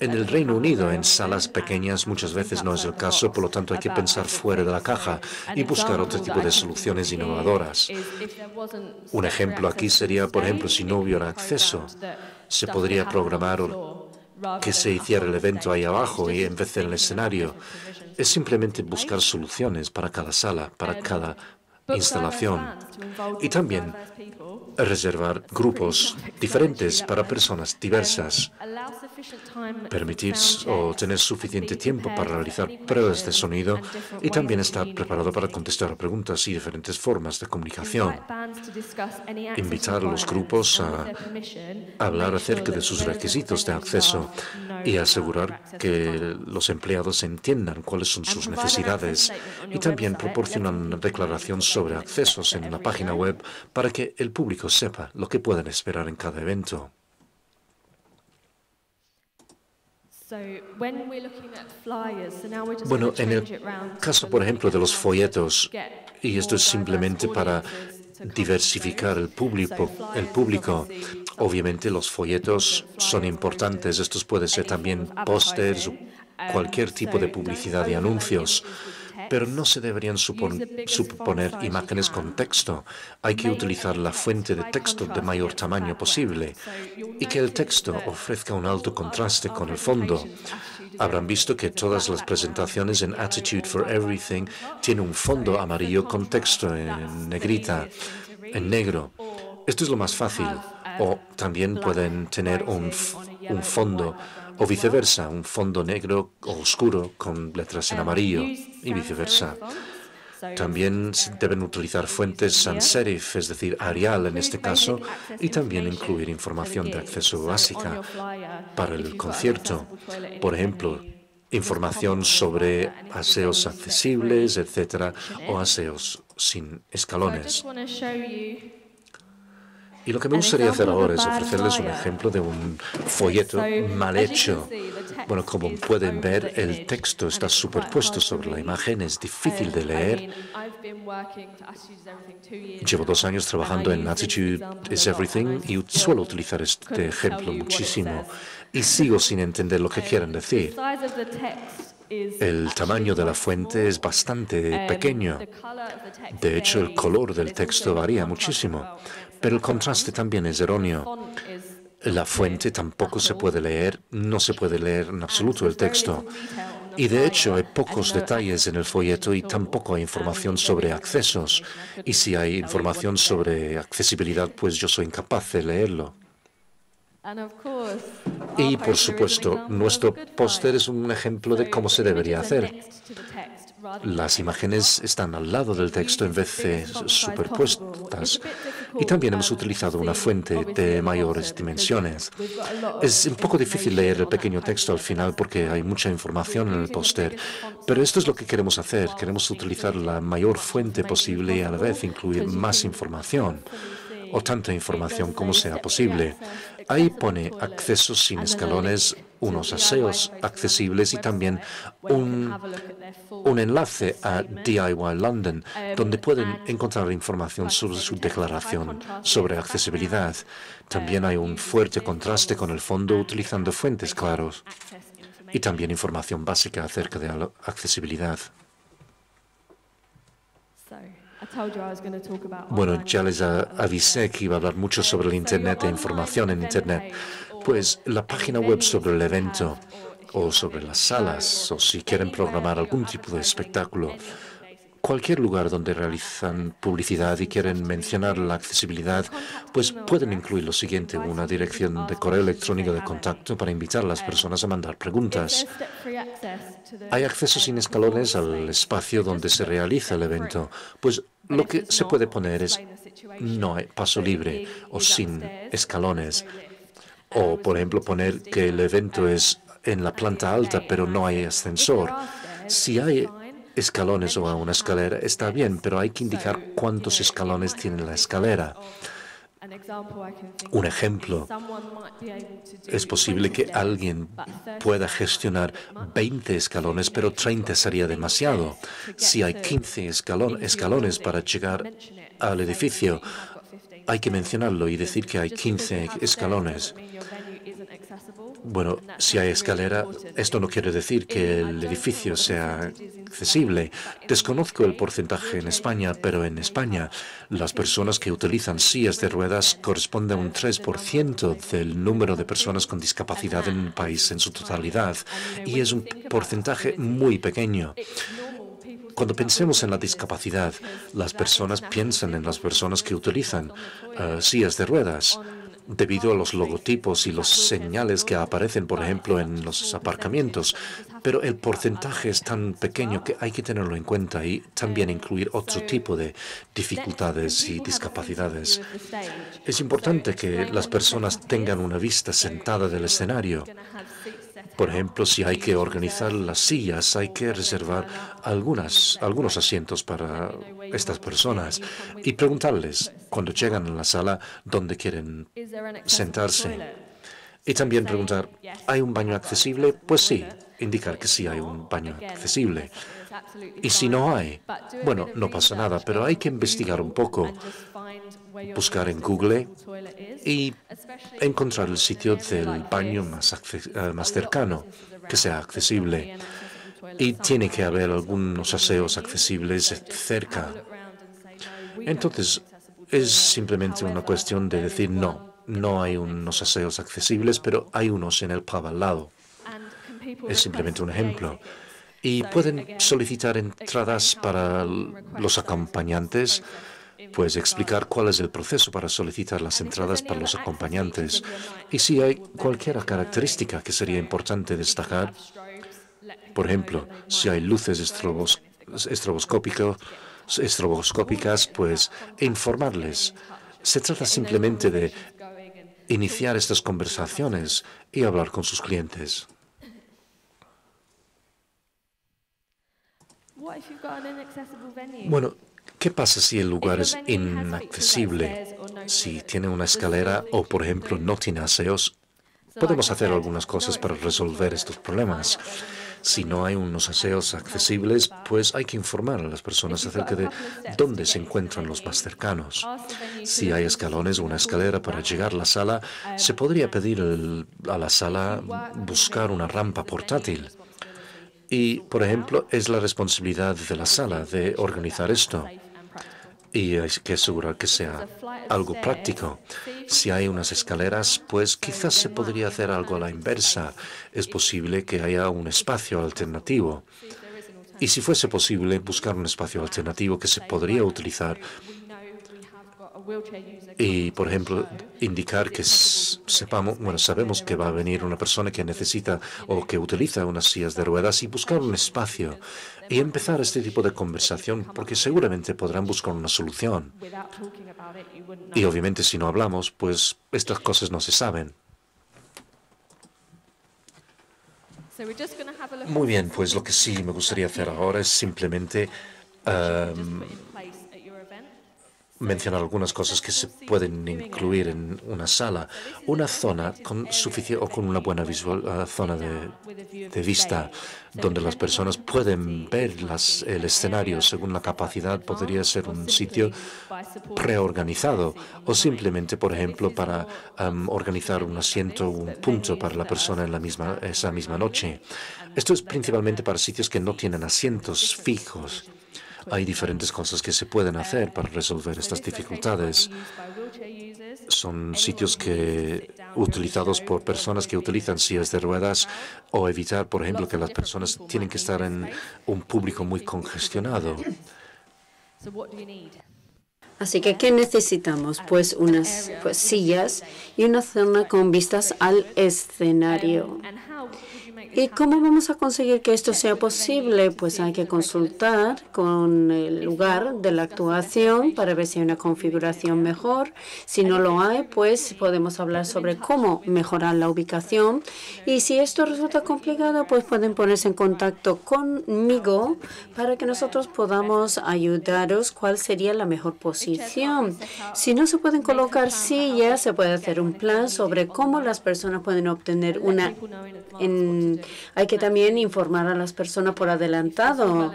En el Reino Unido, en salas pequeñas, muchas veces no es el caso, por lo tanto hay que pensar fuera de la caja y buscar otro tipo de soluciones innovadoras. Un ejemplo aquí sería, por ejemplo, si no hubiera acceso, se podría programar que se hiciera el evento ahí abajo y en vez del escenario. Es simplemente buscar soluciones para cada sala, para cada instalación. Y también reservar grupos diferentes para personas diversas, permitir o tener suficiente tiempo para realizar pruebas de sonido y también estar preparado para contestar a preguntas y diferentes formas de comunicación. Invitar a los grupos a hablar acerca de sus requisitos de acceso y asegurar que los empleados entiendan cuáles son sus necesidades y también proporcionar una declaración sobre accesos en la página web para que el público sepa lo que pueden esperar en cada evento. Bueno, en el caso, por ejemplo, de los folletos, y esto es simplemente para diversificar el público, el público. Obviamente los folletos son importantes. Estos pueden ser también pósters, cualquier tipo de publicidad y anuncios pero no se deberían suponer imágenes con texto. Hay que utilizar la fuente de texto de mayor tamaño posible y que el texto ofrezca un alto contraste con el fondo. Habrán visto que todas las presentaciones en Attitude for Everything tienen un fondo amarillo con texto en negrita, en negro. Esto es lo más fácil. O también pueden tener un, un fondo o viceversa, un fondo negro o oscuro con letras en amarillo y viceversa. También deben utilizar fuentes sans serif, es decir, Arial en este caso, y también incluir información de acceso básica para el concierto. Por ejemplo, información sobre aseos accesibles, etcétera, o aseos sin escalones. Y lo que me gustaría hacer ahora es ofrecerles un ejemplo de un folleto mal hecho. Bueno, como pueden ver, el texto está superpuesto sobre la imagen, es difícil de leer. Llevo dos años trabajando en Attitude is Everything y suelo utilizar este ejemplo muchísimo y sigo sin entender lo que quieren decir. El tamaño de la fuente es bastante pequeño. De hecho, el color del texto varía muchísimo. Pero el contraste también es erróneo. La fuente tampoco se puede leer, no se puede leer en absoluto el texto. Y de hecho hay pocos detalles en el folleto y tampoco hay información sobre accesos. Y si hay información sobre accesibilidad, pues yo soy incapaz de leerlo. Y por supuesto, nuestro póster es un ejemplo de cómo se debería hacer. Las imágenes están al lado del texto en vez de superpuestas. Y también hemos utilizado una fuente de mayores dimensiones. Es un poco difícil leer el pequeño texto al final porque hay mucha información en el póster, pero esto es lo que queremos hacer. Queremos utilizar la mayor fuente posible y a la vez incluir más información o tanta información como sea posible. Ahí pone acceso sin escalones, unos aseos accesibles y también un, un enlace a DIY London, donde pueden encontrar información sobre su declaración sobre accesibilidad. También hay un fuerte contraste con el fondo utilizando fuentes claros y también información básica acerca de la accesibilidad. Bueno, ya les avisé que iba a hablar mucho sobre el Internet e información en Internet. Pues la página web sobre el evento o sobre las salas o si quieren programar algún tipo de espectáculo, cualquier lugar donde realizan publicidad y quieren mencionar la accesibilidad, pues pueden incluir lo siguiente, una dirección de correo electrónico de contacto para invitar a las personas a mandar preguntas. Hay acceso sin escalones al espacio donde se realiza el evento, pues lo que se puede poner es no hay paso libre o sin escalones. O, por ejemplo, poner que el evento es en la planta alta, pero no hay ascensor. Si hay escalones o una escalera está bien, pero hay que indicar cuántos escalones tiene la escalera. Un ejemplo, es posible que alguien pueda gestionar 20 escalones, pero 30 sería demasiado. Si hay 15 escalones para llegar al edificio, hay que mencionarlo y decir que hay 15 escalones. Bueno, si hay escalera, esto no quiere decir que el edificio sea accesible. Desconozco el porcentaje en España, pero en España las personas que utilizan sillas de ruedas corresponden a un 3% del número de personas con discapacidad en el país en su totalidad y es un porcentaje muy pequeño. Cuando pensemos en la discapacidad, las personas piensan en las personas que utilizan eh, sillas de ruedas debido a los logotipos y los señales que aparecen, por ejemplo, en los aparcamientos. Pero el porcentaje es tan pequeño que hay que tenerlo en cuenta y también incluir otro tipo de dificultades y discapacidades. Es importante que las personas tengan una vista sentada del escenario. Por ejemplo, si hay que organizar las sillas, hay que reservar algunas, algunos asientos para estas personas y preguntarles cuando llegan a la sala dónde quieren sentarse. Y también preguntar, ¿hay un baño accesible? Pues sí, indicar que sí hay un baño accesible. Y si no hay, bueno, no pasa nada, pero hay que investigar un poco, buscar en Google y encontrar el sitio del baño más, eh, más cercano, que sea accesible. Y tiene que haber algunos aseos accesibles cerca. Entonces, es simplemente una cuestión de decir no, no hay unos aseos accesibles, pero hay unos en el pub al lado. Es simplemente un ejemplo. Y pueden solicitar entradas para los acompañantes, pues explicar cuál es el proceso para solicitar las entradas para los acompañantes y si hay cualquier característica que sería importante destacar. Por ejemplo, si hay luces estroboscópicas, pues informarles. Se trata simplemente de iniciar estas conversaciones y hablar con sus clientes. Bueno, ¿qué pasa si el lugar es inaccesible? Si tiene una escalera o, por ejemplo, no tiene aseos, podemos hacer algunas cosas para resolver estos problemas. Si no hay unos aseos accesibles, pues hay que informar a las personas acerca de dónde se encuentran los más cercanos. Si hay escalones o una escalera para llegar a la sala, se podría pedir a la sala buscar una rampa portátil. Y, por ejemplo, es la responsabilidad de la sala de organizar esto. Y hay que asegurar que sea algo práctico. Si hay unas escaleras, pues quizás se podría hacer algo a la inversa. Es posible que haya un espacio alternativo. Y si fuese posible, buscar un espacio alternativo que se podría utilizar. y, por ejemplo, indicar que sepamos, bueno, sabemos que va a venir una persona que necesita o que utiliza unas sillas de ruedas y buscar un espacio y empezar este tipo de conversación porque seguramente podrán buscar una solución. Y obviamente si no hablamos, pues estas cosas no se saben. Muy bien, pues lo que sí me gustaría hacer ahora es simplemente um, mencionar algunas cosas que se pueden incluir en una sala. Una zona con o con una buena visual, eh, zona de, vista donde las personas pueden ver el escenario según la capacidad. Podría ser un sitio preorganizado o simplemente, por ejemplo, para em, organizar un asiento o un punto para la persona en la misma, esa misma noche. Esto es principalmente para sitios que no tienen asientos fijos. Hay diferentes cosas que se pueden hacer para resolver estas dificultades. Son sitios que utilizados por personas que utilizan sillas de ruedas o evitar, por ejemplo, que las personas tienen que estar en un público muy congestionado. Así que, ¿qué necesitamos? Pues unas pues, sillas y una zona con vistas al escenario. ¿Y cómo vamos a conseguir que esto sea posible? Pues hay que consultar con el lugar de la actuación para ver si hay una configuración mejor. Si no lo hay, pues podemos hablar sobre cómo mejorar la ubicación. Y si esto resulta complicado, pues pueden ponerse en contacto conmigo para que nosotros podamos ayudaros cuál sería la mejor posición. Si no se pueden colocar sillas, se puede hacer un plan sobre cómo las personas pueden obtener una hay que también informar a las personas por adelantado,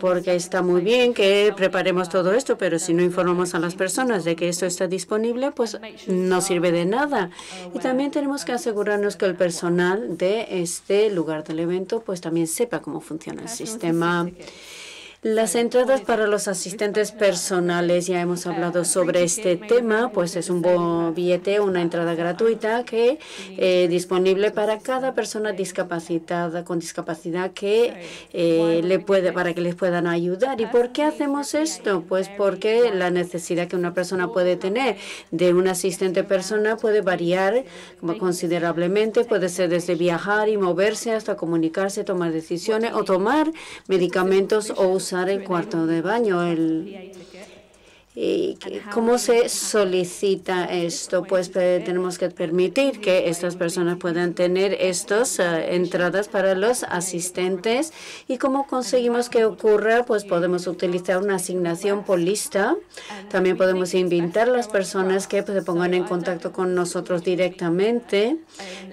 porque está muy bien que preparemos todo esto, pero si no informamos a las personas de que esto está disponible, pues no sirve de nada. Y también tenemos que asegurarnos que el personal de este lugar del evento pues también sepa cómo funciona el sistema. Las entradas para los asistentes personales, ya hemos hablado sobre este tema, pues es un billete, una entrada gratuita que eh, disponible para cada persona discapacitada con discapacidad que eh, le puede para que les puedan ayudar. ¿Y por qué hacemos esto? Pues porque la necesidad que una persona puede tener de un asistente personal puede variar considerablemente, puede ser desde viajar y moverse hasta comunicarse, tomar decisiones o tomar medicamentos o usar el cuarto de baño. El, ¿Y cómo se solicita esto? Pues tenemos que permitir que estas personas puedan tener estas eh, entradas para los asistentes. ¿Y cómo conseguimos que ocurra? Pues podemos utilizar una asignación por lista. También podemos invitar a las personas que pues, se pongan en contacto con nosotros directamente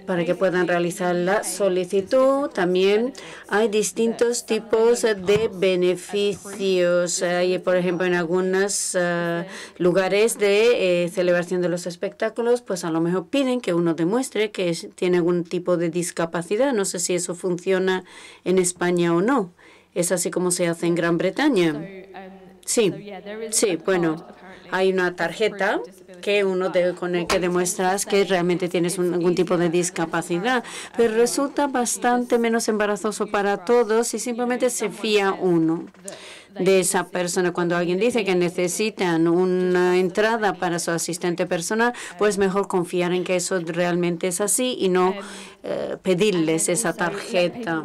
para que puedan realizar la solicitud. También hay distintos tipos de beneficios. Hay, por ejemplo, en algunas lugares de eh, celebración de los espectáculos, pues a lo mejor piden que uno demuestre que tiene algún tipo de discapacidad. No sé si eso funciona en España o no. Es así como se hace en Gran Bretaña. Sí, sí, bueno, hay una tarjeta que uno debe, con el que demuestras que realmente tienes algún tipo de discapacidad, pero resulta bastante menos embarazoso para todos y simplemente se fía uno de esa persona. Cuando alguien dice que necesitan una entrada para su asistente personal, pues mejor confiar en que eso realmente es así y no eh, pedirles esa tarjeta.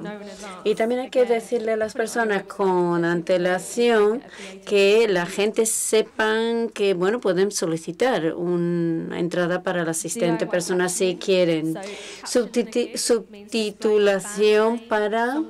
Y también hay que decirle a las personas con antelación que la gente sepan que, bueno, pueden solicitar una entrada para el asistente personal si quieren. subtitulación para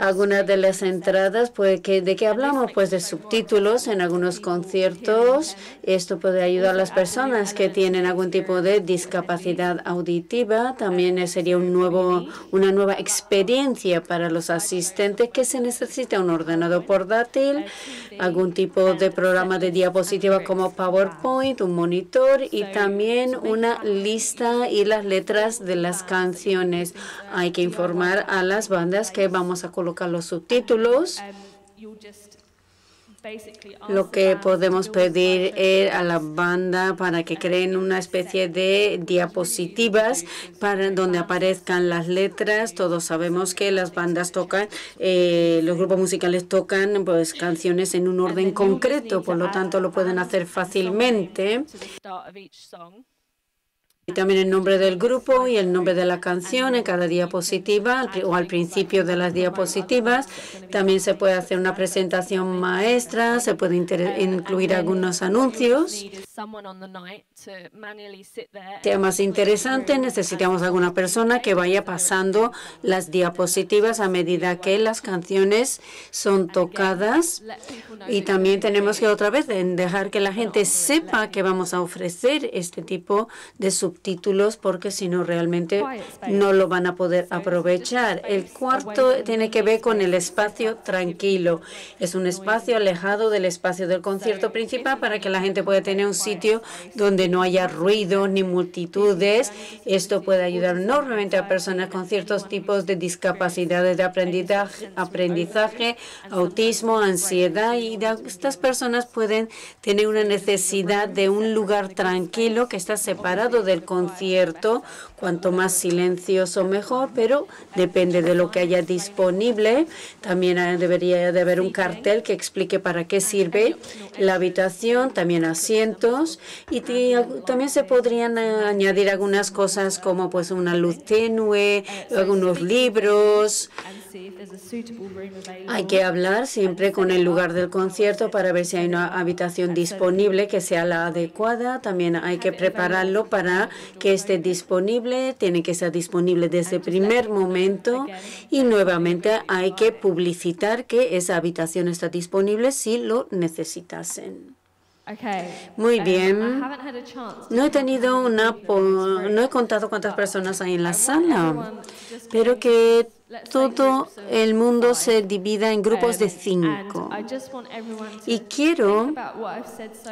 algunas de las entradas, pues, ¿de qué hablamos? Pues de subtítulos en algunos conciertos. Esto puede ayudar a las personas que tienen algún tipo de discapacidad auditiva. También sería un nuevo, una nueva experiencia para los asistentes que se necesita un ordenador portátil, algún tipo de programa de diapositiva como PowerPoint, un monitor y también una lista y las letras de las canciones. Hay que informar a las bandas que vamos a colocar los subtítulos. Lo que podemos pedir es a la banda para que creen una especie de diapositivas para donde aparezcan las letras. Todos sabemos que las bandas tocan, eh, los grupos musicales tocan pues canciones en un orden concreto, por lo tanto lo pueden hacer fácilmente y también el nombre del grupo y el nombre de la canción en cada diapositiva o al principio de las diapositivas. También se puede hacer una presentación maestra, se puede incluir algunos anuncios. Temas interesantes, necesitamos alguna persona que vaya pasando las diapositivas a medida que las canciones son tocadas. Y también tenemos que otra vez dejar que la gente sepa que vamos a ofrecer este tipo de sub títulos porque si no realmente no lo van a poder aprovechar. El cuarto tiene que ver con el espacio tranquilo. Es un espacio alejado del espacio del concierto principal para que la gente pueda tener un sitio donde no haya ruido ni multitudes. Esto puede ayudar enormemente a personas con ciertos tipos de discapacidades de aprendizaje, autismo, ansiedad y estas personas pueden tener una necesidad de un lugar tranquilo que está separado del concierto. Cuanto más silencioso mejor, pero depende de lo que haya disponible. También debería de haber un cartel que explique para qué sirve la habitación, también asientos y también se podrían añadir algunas cosas como pues una luz tenue, algunos libros. Hay que hablar siempre con el lugar del concierto para ver si hay una habitación disponible que sea la adecuada. También hay que prepararlo para que esté disponible. Tiene que ser disponible desde el primer momento y nuevamente hay que publicitar que esa habitación está disponible si lo necesitasen. Muy um, bien. No he tenido una, no he contado cuántas personas hay en la sala, pero que todo el mundo se divida en grupos de um, cinco. Y quiero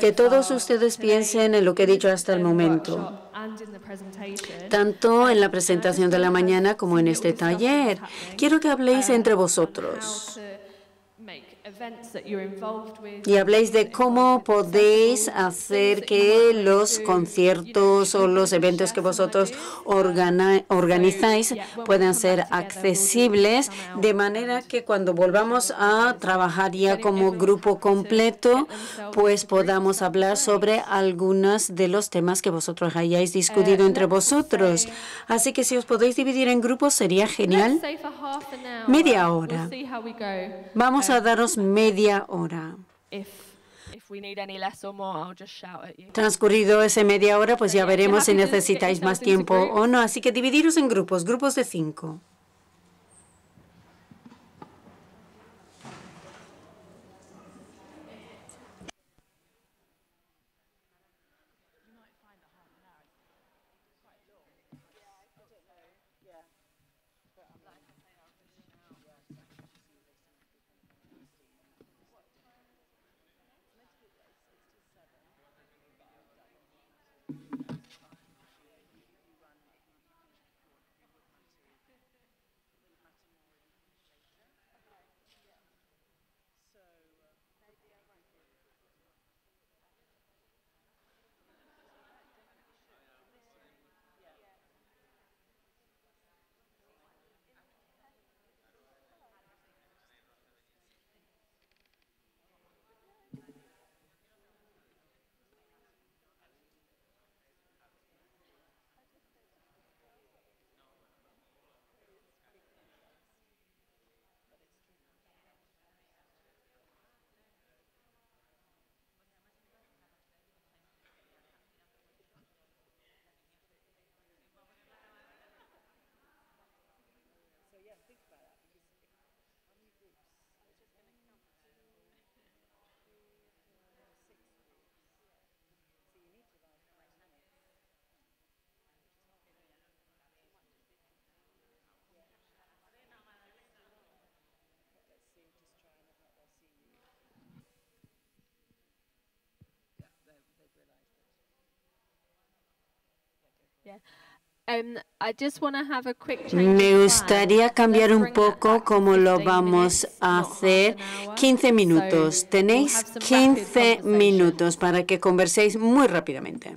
que todos ustedes piensen en lo que he dicho hasta el momento, tanto en la presentación de la mañana como en este taller. Quiero que habléis entre vosotros y habléis de cómo podéis hacer que los conciertos o los eventos que vosotros organizáis puedan ser accesibles, de manera que cuando volvamos a trabajar ya como grupo completo, pues podamos hablar sobre algunos de los temas que vosotros hayáis discutido uh, entre vosotros. Así que si os podéis dividir en grupos sería genial. Media hora. Vamos a um, daros media hora. Transcurrido ese media hora, pues ya veremos si necesitáis más tiempo o no. Así que dividiros en grupos, grupos de cinco. Me gustaría cambiar un poco cómo lo vamos a hacer. 15 minutos. Tenéis 15 minutos para que converséis muy rápidamente.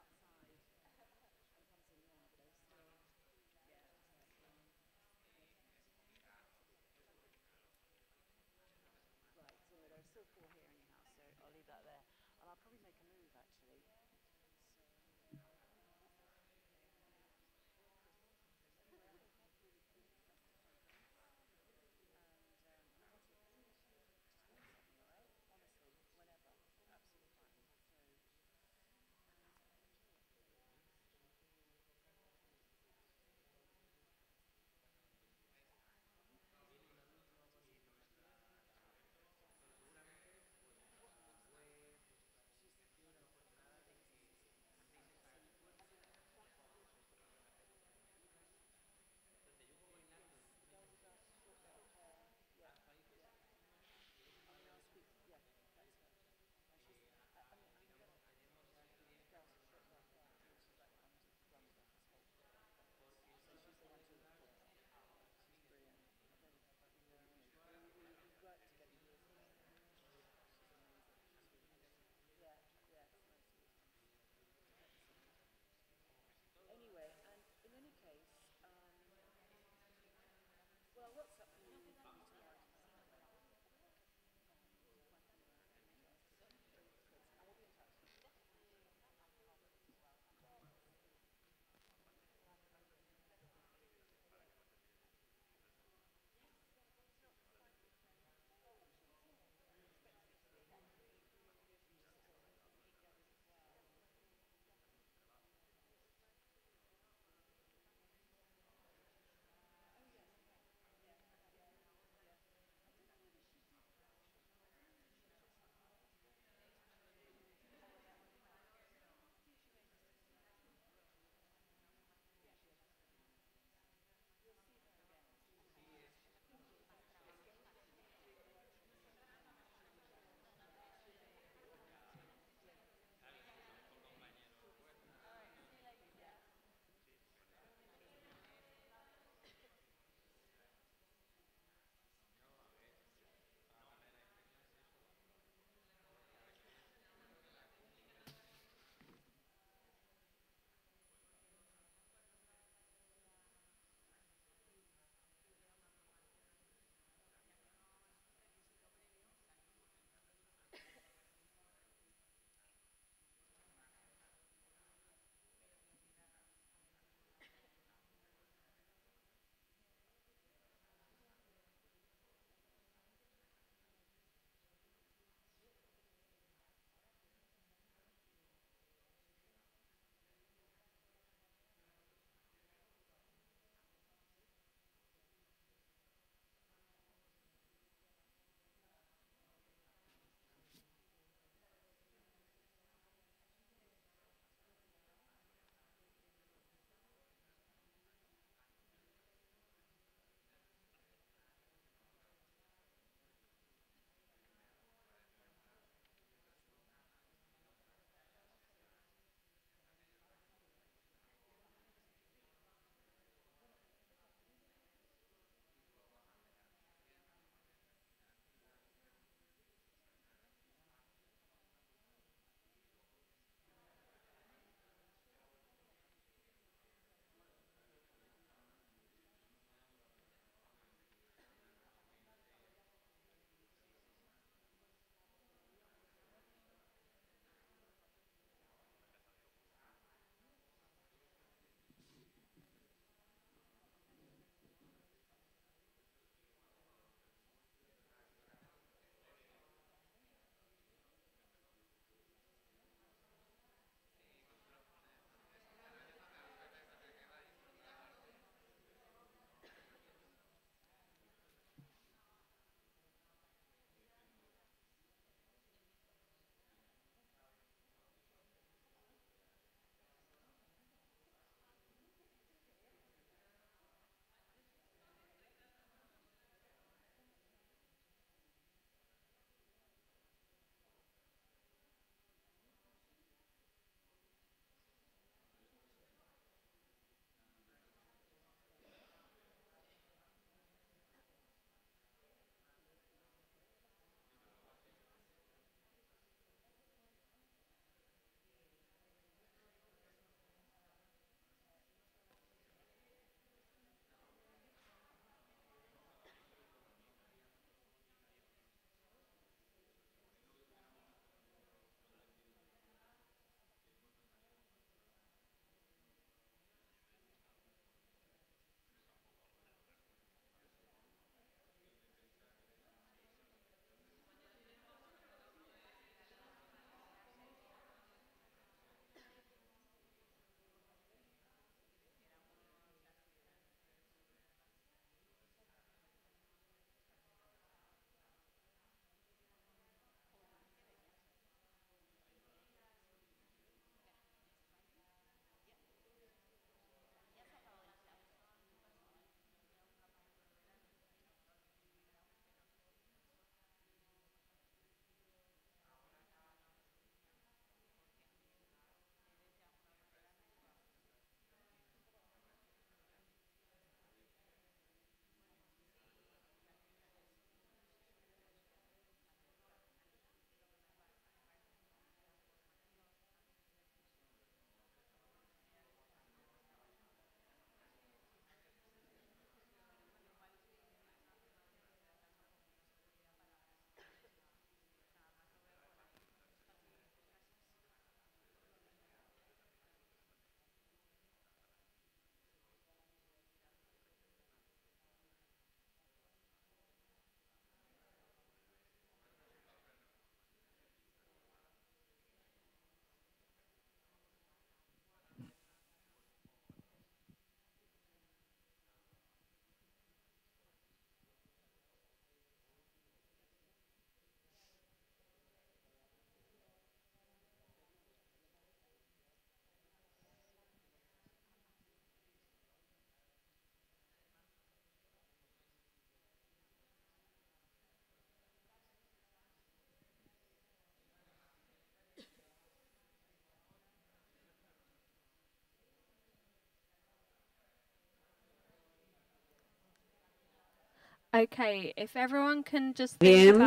Bien,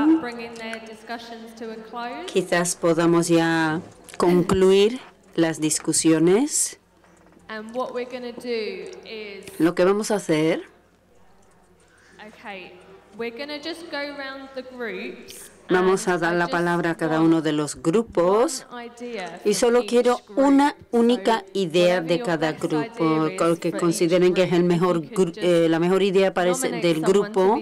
quizás podamos ya concluir las discusiones. Lo que vamos a hacer Okay, we're going to just go around the groups Vamos a dar la palabra a cada uno de los grupos y solo quiero una única idea de cada grupo, que consideren que es el mejor, eh, la mejor idea para del grupo.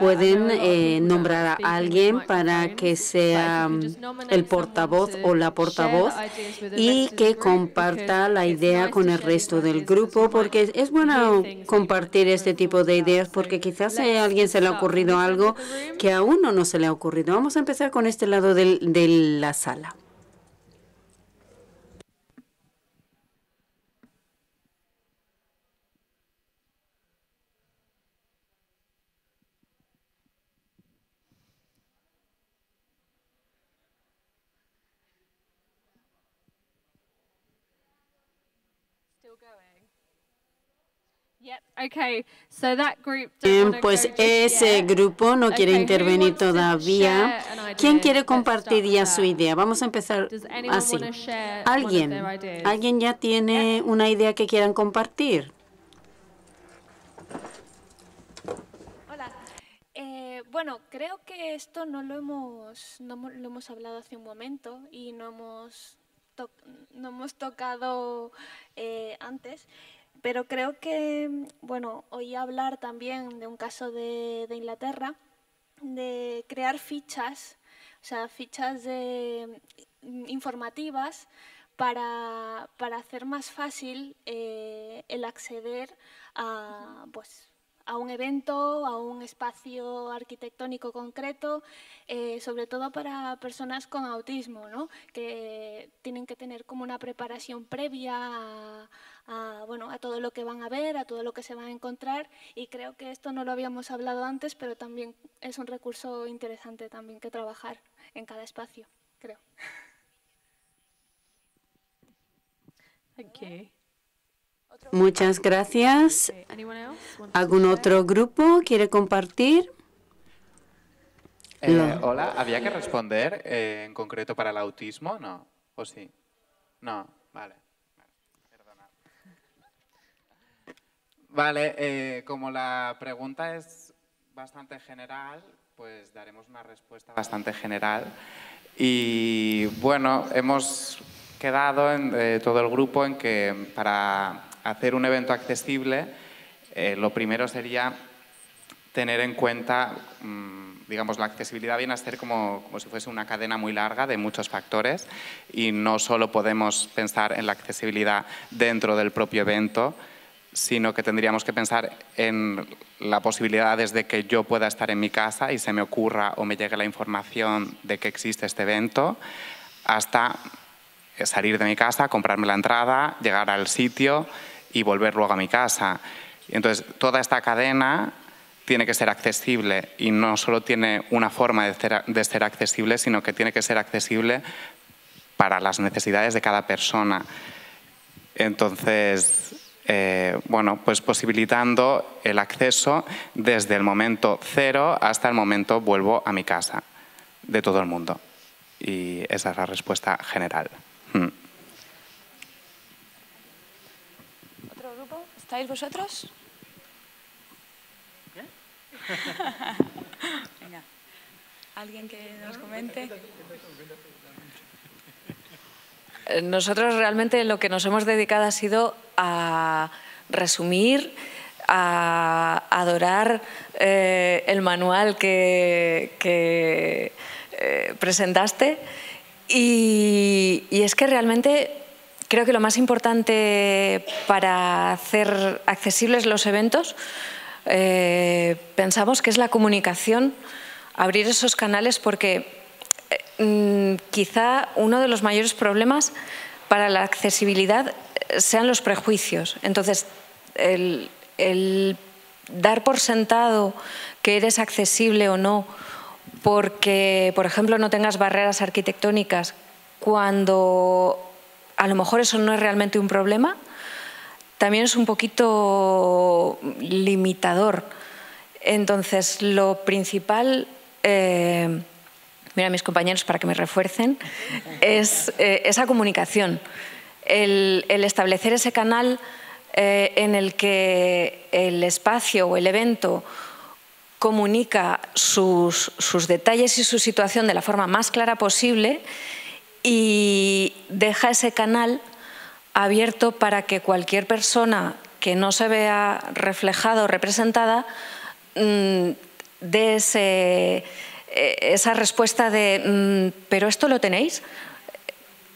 Pueden eh, nombrar a alguien para que sea mm, el portavoz o la portavoz y que comparta la idea con el resto del grupo, porque es bueno compartir este tipo de ideas, porque quizás a alguien se le ha ocurrido algo que a uno no se le ha ocurrido Vamos a empezar con este lado de la sala. Pues ese grupo no quiere intervenir todavía. ¿Quién quiere compartir ya su idea? Vamos a empezar así. ¿Alguien? ¿Alguien ya tiene una idea que quieran compartir? Hola. Eh, bueno, creo que esto no lo hemos, no lo hemos hablado hace un momento y no hemos, no hemos tocado eh, antes. Pero creo que, bueno, oí hablar también de un caso de, Inglaterra, de crear fichas, o sea, fichas de, mm, informativas para, hacer más fácil eh, el acceder a, pues, a un evento, a un espacio arquitectónico concreto, eh, sobre todo para personas con autismo, ¿no? que tienen que tener como una preparación previa a, bueno, a todo lo que van a ver, a todo lo que se van a encontrar y creo que esto no lo habíamos hablado antes, pero también es un recurso interesante también que trabajar en cada espacio, creo. Thank Muchas gracias. ¿Algún otro grupo quiere compartir? Eh, hola, ¿había que responder eh, en concreto para el autismo? No, ¿o sí? No, vale. Vale, eh, como la pregunta es bastante general, pues daremos una respuesta bastante general. Y bueno, hemos quedado en todo el grupo en que para hacer un evento accesible, eh, lo primero sería tener en cuenta, mm, digamos, la accesibilidad viene a ser como, como si fuese una cadena muy larga de muchos factores y no solo podemos pensar en la accesibilidad dentro del propio evento, sino que tendríamos que pensar en la posibilidad desde que yo pueda estar en mi casa y se me ocurra o me llegue la información de que existe este evento, hasta salir de mi casa, comprarme la entrada, llegar al sitio y volver luego a mi casa. Entonces, toda esta cadena tiene que ser accesible y no solo tiene una forma de ser, accesible, sino que tiene que ser accesible para las necesidades de cada persona. Entonces, eh, bueno, pues posibilitando el acceso desde el momento cero hasta el momento vuelvo a mi casa de todo el mundo. Y esa es la respuesta general. Mm. ¿Estáis vosotros? Venga, alguien que nos comente. Nosotros realmente lo que nos hemos dedicado ha sido a resumir, a adorar eh, el manual que, eh, presentaste. Y, es que realmente Creo que lo más importante para hacer accesibles los eventos, eh, pensamos que es la comunicación, abrir esos canales porque mm, quizá uno de los mayores problemas para la accesibilidad sean los prejuicios. Entonces, el, dar por sentado que eres accesible o no, porque, por ejemplo, no tengas barreras arquitectónicas, cuando a lo mejor eso no es realmente un problema, también es un poquito limitador. Entonces, lo principal, eh, mira a mis compañeros para que me refuercen, es eh, esa comunicación, el, establecer ese canal eh, en el que el espacio o el evento comunica sus, detalles y su situación de la forma más clara posible y deja ese canal abierto para que cualquier persona que no se vea reflejada o representada mm, dé eh, esa respuesta de mm, ¿pero esto lo tenéis?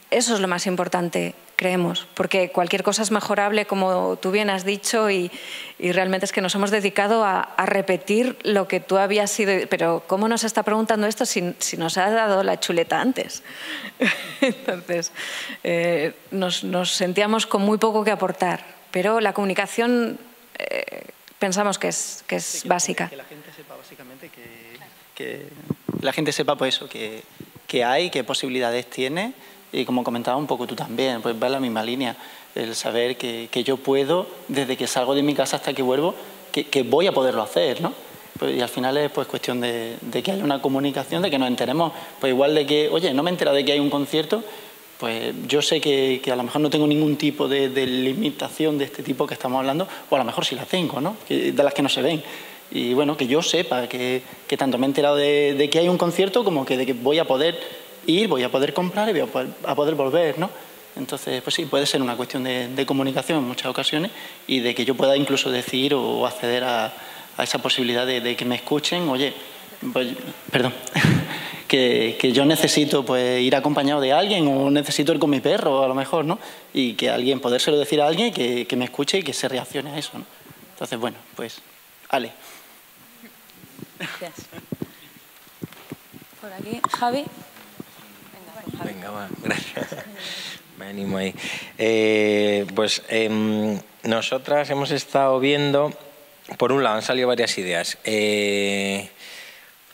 Eso es lo más importante creemos, porque cualquier cosa es mejorable, como tú bien has dicho, y, realmente es que nos hemos dedicado a, repetir lo que tú habías sido. Pero ¿cómo nos está preguntando esto si, nos ha dado la chuleta antes? Entonces, eh, nos, sentíamos con muy poco que aportar, pero la comunicación eh, pensamos que es, que es básica. Que la gente sepa básicamente que, la gente sepa pues eso, que, que hay, qué posibilidades tiene y como comentaba un poco tú también, pues va en la misma línea, el saber que, que, yo puedo, desde que salgo de mi casa hasta que vuelvo, que, que voy a poderlo hacer, ¿no? Pues, y al final es pues cuestión de, de, que haya una comunicación, de que nos enteremos, pues igual de que, oye, no me he enterado de que hay un concierto, pues yo sé que, que a lo mejor no tengo ningún tipo de, de, limitación de este tipo que estamos hablando, o a lo mejor sí la tengo, ¿no? de las que no se ven. Y bueno, que yo sepa que, que tanto me he enterado de, de que hay un concierto como que de que voy a poder ir, voy a poder comprar y voy a poder, volver, ¿no? Entonces, pues sí, puede ser una cuestión de, comunicación en muchas ocasiones y de que yo pueda incluso decir o acceder a, esa posibilidad de, que me escuchen, oye, pues, perdón, que, yo necesito pues, ir acompañado de alguien o necesito ir con mi perro a lo mejor, ¿no? Y que alguien, podérselo decir a alguien que, que me escuche y que se reaccione a eso, ¿no? Entonces, bueno, pues, Ale. Gracias. Por aquí, Javi. Venga, va, gracias. Me animo ahí. Eh, pues em, nosotras hemos estado viendo, por un lado han salido varias ideas. Eh,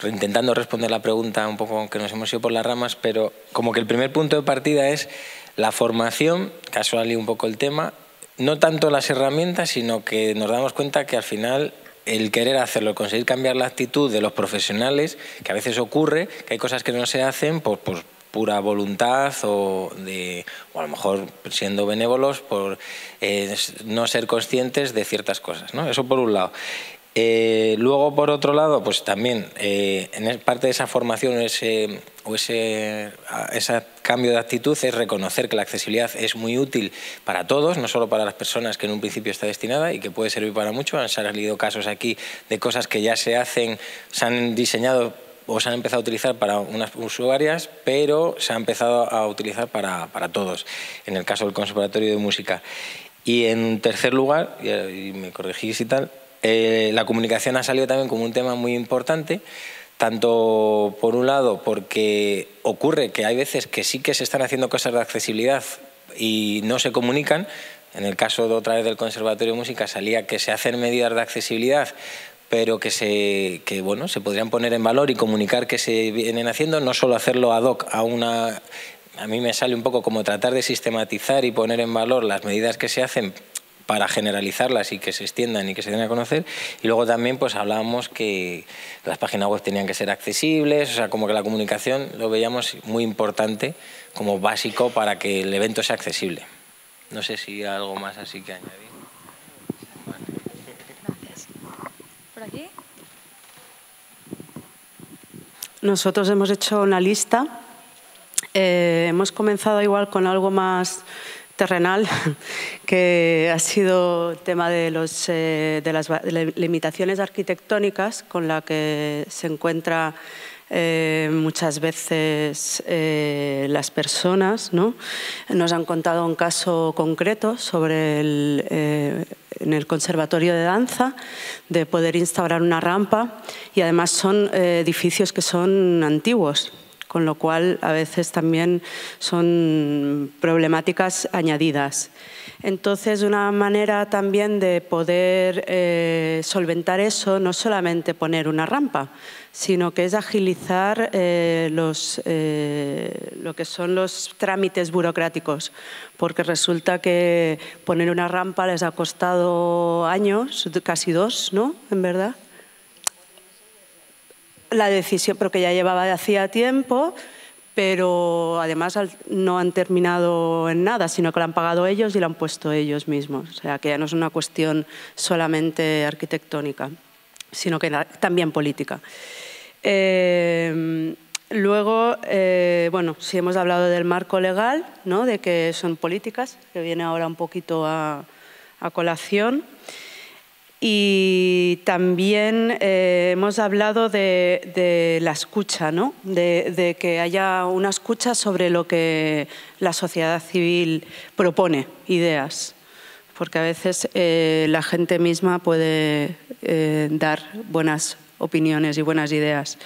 intentando responder la pregunta un poco que nos hemos ido por las ramas, pero como que el primer punto de partida es la formación, casual y un poco el tema, no tanto las herramientas, sino que nos damos cuenta que al final el querer hacerlo, conseguir cambiar la actitud de los profesionales, que a veces ocurre, que hay cosas que no se hacen por, por pura voluntad o, de, o a lo mejor siendo benévolos por eh, no ser conscientes de ciertas cosas. ¿no? Eso por un lado. Eh, luego, por otro lado, pues también eh, en parte de esa formación ese, o ese, ese cambio de actitud es reconocer que la accesibilidad es muy útil para todos, no solo para las personas que en un principio está destinada y que puede servir para mucho. Han salido casos aquí de cosas que ya se hacen, se han diseñado o se han empezado a utilizar para unas usuarias, pero se ha empezado a utilizar para, para todos, en el caso del Conservatorio de Música. Y en tercer lugar, y me corregís y tal, eh, la comunicación ha salido también como un tema muy importante, tanto por un lado porque ocurre que hay veces que sí que se están haciendo cosas de accesibilidad y no se comunican. En el caso de otra vez del Conservatorio de Música salía que se hacen medidas de accesibilidad, pero que se, que, bueno, se podrían poner en valor y comunicar que se vienen haciendo, no solo hacerlo ad hoc a una... A mí me sale un poco como tratar de sistematizar y poner en valor las medidas que se hacen para generalizarlas y que se extiendan y que se den a conocer. Y luego también pues hablábamos que las páginas web tenían que ser accesibles, o sea, como que la comunicación lo veíamos muy importante como básico para que el evento sea accesible. No sé si hay algo más así que añadir. Nosotros hemos hecho una lista. Eh, hemos comenzado igual con algo más terrenal, que ha sido tema de, los, eh, de las limitaciones arquitectónicas con la que se encuentra eh, muchas veces las personas. ¿no? Nos han contado un caso concreto sobre el, en el Conservatorio de Danza de poder instaurar una rampa y además son eh, edificios que son antiguos, con lo cual a veces también son problemáticas añadidas. Entonces, una manera también de poder eh, solventar eso no solamente poner una rampa, sino que es agilizar eh, los, eh, lo que son los trámites burocráticos, porque resulta que poner una rampa les ha costado años, casi dos, ¿no? En verdad. la decisión, pero que ya llevaba de hacía tiempo, pero además no han terminado en nada, sino que lo han pagado ellos y lo han puesto ellos mismos. O sea, que ya no es una cuestión solamente arquitectónica, sino que también política. Eh, luego, eh, bueno, sí hemos hablado del marco legal, ¿no? de que son políticas, que viene ahora un poquito a, colación. Y también eh, hemos hablado de, la escucha, ¿no? de, que haya una escucha sobre lo que la sociedad civil propone, ideas, porque a veces eh, la gente misma puede dar buenas opiniones y buenas ideas.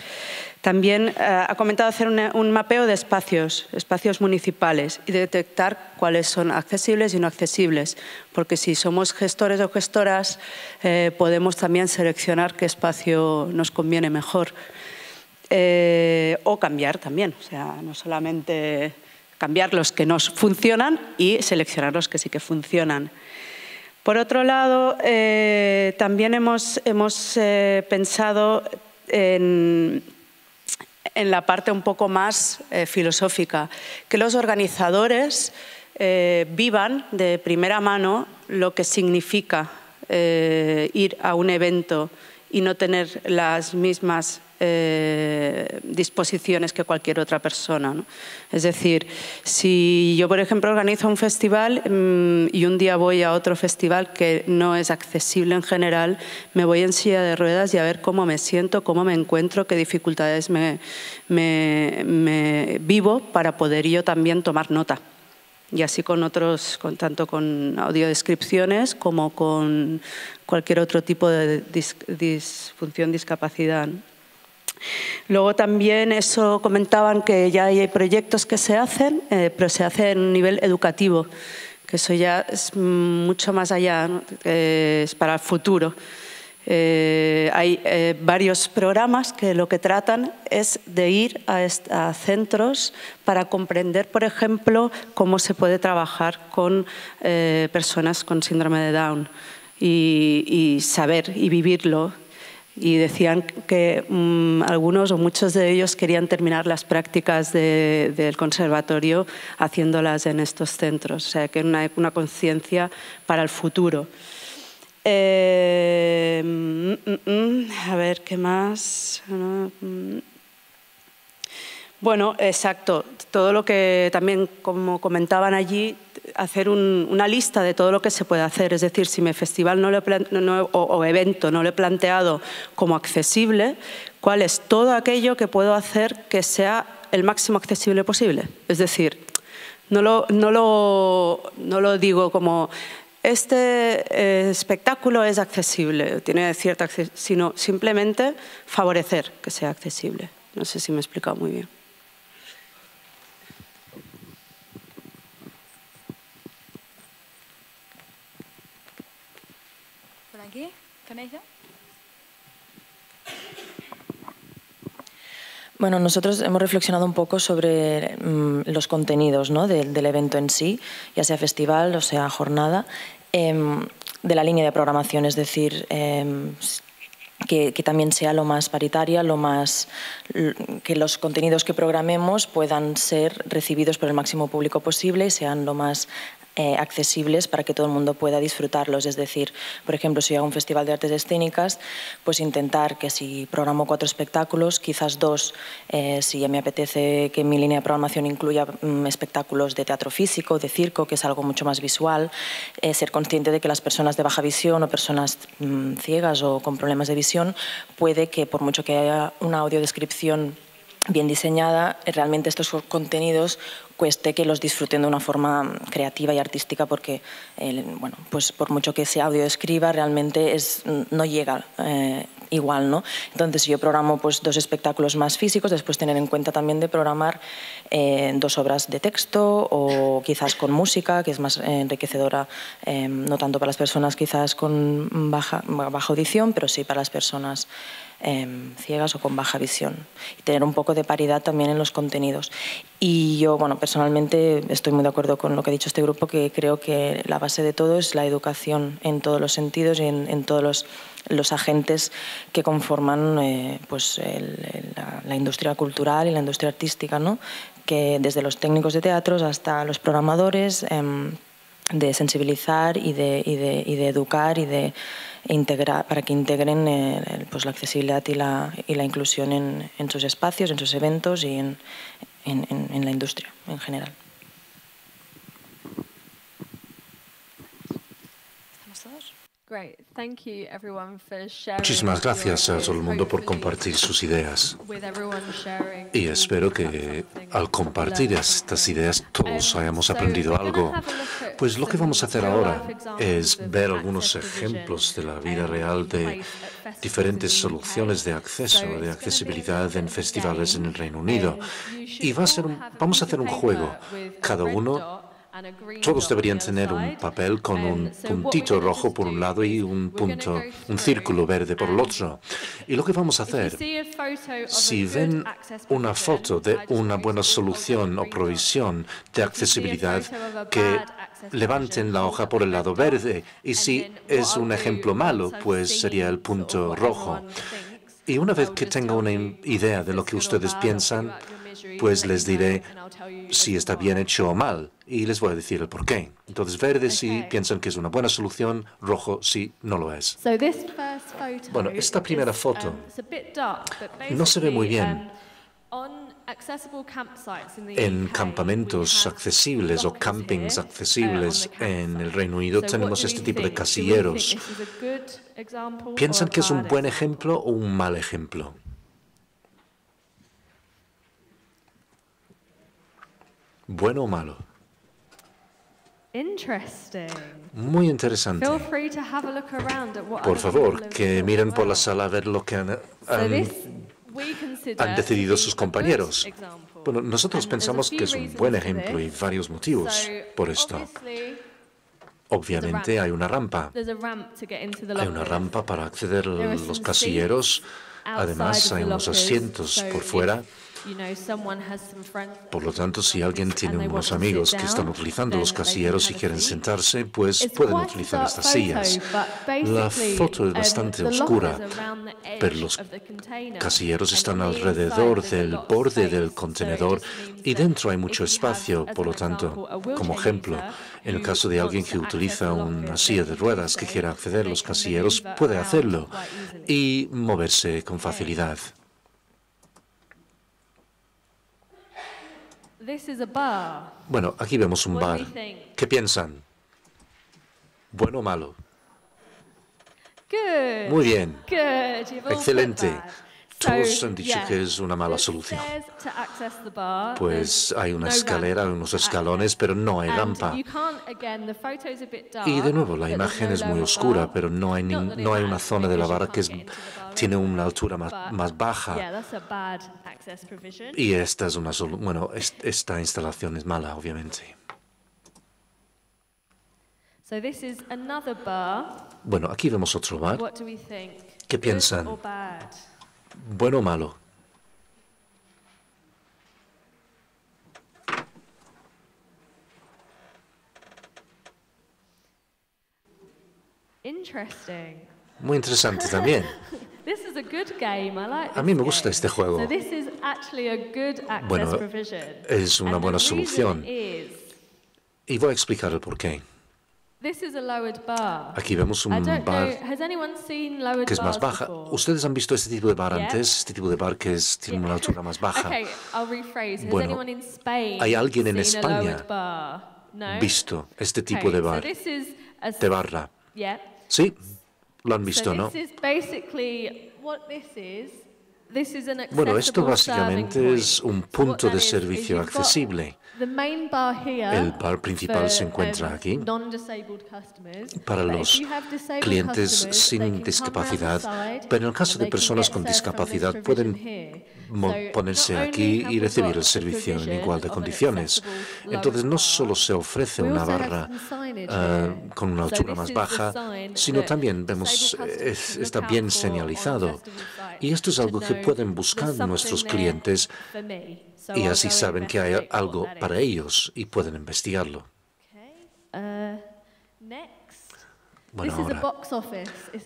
También eh, ha comentado hacer un mapeo de espacios, espacios municipales y detectar cuáles son accesibles y no accesibles, porque si somos gestores o gestoras eh, podemos también seleccionar qué espacio nos conviene mejor eh, o cambiar también, o sea, no solamente cambiar los que nos funcionan y seleccionar los que sí que funcionan. Por otro lado, también hemos, hemos pensado en en la parte un poco más eh, filosófica, que los organizadores eh, vivan de primera mano lo que significa eh, ir a un evento y no tener las mismas eh, disposiciones que cualquier otra persona. Es decir, si yo, por ejemplo, organizo un festival mm, y un día voy a otro festival que no es accesible en general, me voy en silla de ruedas y a ver cómo me siento, cómo me encuentro, qué dificultades me, vivo para poder yo también tomar nota y así con otros, con, tanto con audiodescripciones como con cualquier otro tipo de disfunción, discapacidad. Luego también eso comentaban que ya hay proyectos que se hacen, eh, pero se hacen en un nivel educativo, que eso ya es mucho más allá, es para el futuro. Eh, hay eh, varios programas que lo que tratan es de ir a, centros para comprender, por ejemplo, cómo se puede trabajar con personas con síndrome de Down y saber y vivirlo y decían que mm, algunos o muchos de ellos querían terminar las prácticas del conservatorio haciéndolas en estos centros, o sea que una, una conciencia para el futuro. Eh, mm, mm, a ver, ¿qué más? Bueno, exacto. Todo lo que también, como comentaban allí, hacer una lista de todo lo que se puede hacer. Es decir, si mi festival no o, evento no lo he planteado como accesible, ¿cuál es todo aquello que puedo hacer que sea el máximo accesible posible? Es decir, no lo, no lo, digo como este eh, espectáculo es accesible, tiene cierta sino simplemente favorecer que sea accesible. No sé si me he explicado muy bien. Bueno, nosotros hemos reflexionado un poco sobre mm, los contenidos del evento en sí, ya sea festival o sea jornada, em, de la línea de programación, es decir, em, que, que, también sea lo más paritaria, lo más que los contenidos que programemos puedan ser recibidos por el máximo público posible y sean lo más eh, accesibles para que todo el mundo pueda disfrutarlos. Es decir, por ejemplo, si hago un festival de artes escénicas, pues intentar que si programo cuatro espectáculos, quizás dos, eh, si me apetece que mi línea de programación incluya mm, espectáculos de teatro físico, de circo, que es algo mucho más visual, eh, ser consciente de que las personas de baja visión o personas mm, ciegas o con problemas de visión, puede que por mucho que haya una audiodescripción bien diseñada, realmente estos contenidos cueste que los disfruten de una forma creativa y artística porque, bueno, pues por mucho que ese audio escriba, realmente es, no llega eh, igual, ¿no? Entonces, yo programo pues, dos espectáculos más físicos, después tener en cuenta también de programar eh, dos obras de texto o quizás con música, que es más enriquecedora, eh, no tanto para las personas quizás con baja, baja audición, pero sí para las personas Em, ciegas o con baja visión. Y tener un poco de paridad también en los contenidos. Y yo, bueno, personalmente estoy muy de acuerdo con lo que ha dicho este grupo, que creo que la base de todo es la educación en todos los sentidos y en, todos los los agentes que conforman eh, pues la, industria cultural y la industria artística, ¿no? que desde los técnicos de teatros hasta los programadores, em, de sensibilizar y de, y de, y de, educar y de integrar, para que integren eh, pues la accesibilidad y la, y la inclusión en, en, sus espacios, en sus eventos y en, en, en la industria en general. Muchísimas gracias a todo el mundo por compartir sus ideas. Y espero que al compartir estas ideas todos hayamos aprendido algo. Pues lo que vamos a hacer ahora es ver algunos ejemplos de la vida real de diferentes soluciones de acceso, de accesibilidad en festivales en el Reino Unido. Y va a ser vamos a hacer un juego. Cada uno todos deberían tener un papel con un puntito rojo por un lado y un punto, un círculo verde por el otro. Y lo que vamos a hacer, si ven una foto de una buena solución o provisión de accesibilidad, que levanten la hoja por el lado verde. Y si es un ejemplo malo, pues sería el punto rojo. Y una vez que tenga una idea de lo que ustedes piensan, pues les diré si está bien hecho o mal y les voy a decir el por qué. Entonces, verde si piensan que es una buena solución, rojo si no lo es. Bueno, esta primera um, foto no se ve muy bien. Um, en campamentos accesibles o campings accesibles en el Reino Unido tenemos este tipo de casilleros. ¿Piensan que es un buen ejemplo o un mal ejemplo? ¿Bueno o malo? Muy interesante. Por favor, que miren por la sala a ver lo que han, han decidido sus compañeros. Bueno, nosotros pensamos que es un buen ejemplo y varios motivos por esto. Obviamente hay una rampa. Hay una rampa para acceder a los casilleros. Además, hay unos asientos por fuera por lo tanto, si alguien tiene unos amigos que están utilizando los casilleros y quieren sentarse, pues pueden utilizar estas sillas. La foto es um, bastante oscura, pero los casilleros están alrededor del borde del contenedor y dentro hay mucho espacio. Por lo tanto, como ejemplo, en el caso de alguien que utiliza una silla de ruedas que quiera acceder a los casilleros, puede hacerlo y moverse con facilidad. Bueno, aquí vemos un bar. ¿Qué piensan? ¿Bueno o malo? Muy bien. Excelente. Todos han dicho que es una mala solución. Pues hay una escalera, unos escalones, pero no hay rampa. Y de nuevo, la imagen es muy oscura, pero no hay, no hay una zona de la barra que tiene una altura más, más baja. Y esta es una bueno, esta instalación es mala, obviamente. Bueno, aquí vemos otro bar. ¿Qué piensan? ¿Bueno o malo? Muy interesante también. A mí me gusta este juego. Bueno, es una buena solución. Y voy a explicar el por qué. Aquí vemos un bar que es más baja. ¿Ustedes han visto este tipo de bar antes? Este tipo de bar que es, tiene una altura más baja. Bueno, ¿hay alguien en España visto este tipo de bar? De barra. Sí, lo han visto, ¿no? Bueno, esto básicamente es un punto de servicio accesible. El bar principal se encuentra um, aquí. para los clientes sin discapacidad, pero en el caso de personas con discapacidad pueden ponerse aquí y recibir el servicio en igual de condiciones. Entonces no solo se ofrece una barra ah, con una altura más baja, sino también vemos está bien señalizado. Y esto es algo que pueden buscar nuestros clientes y así saben que hay algo para ellos y pueden investigarlo. Uh, Bueno, ahora,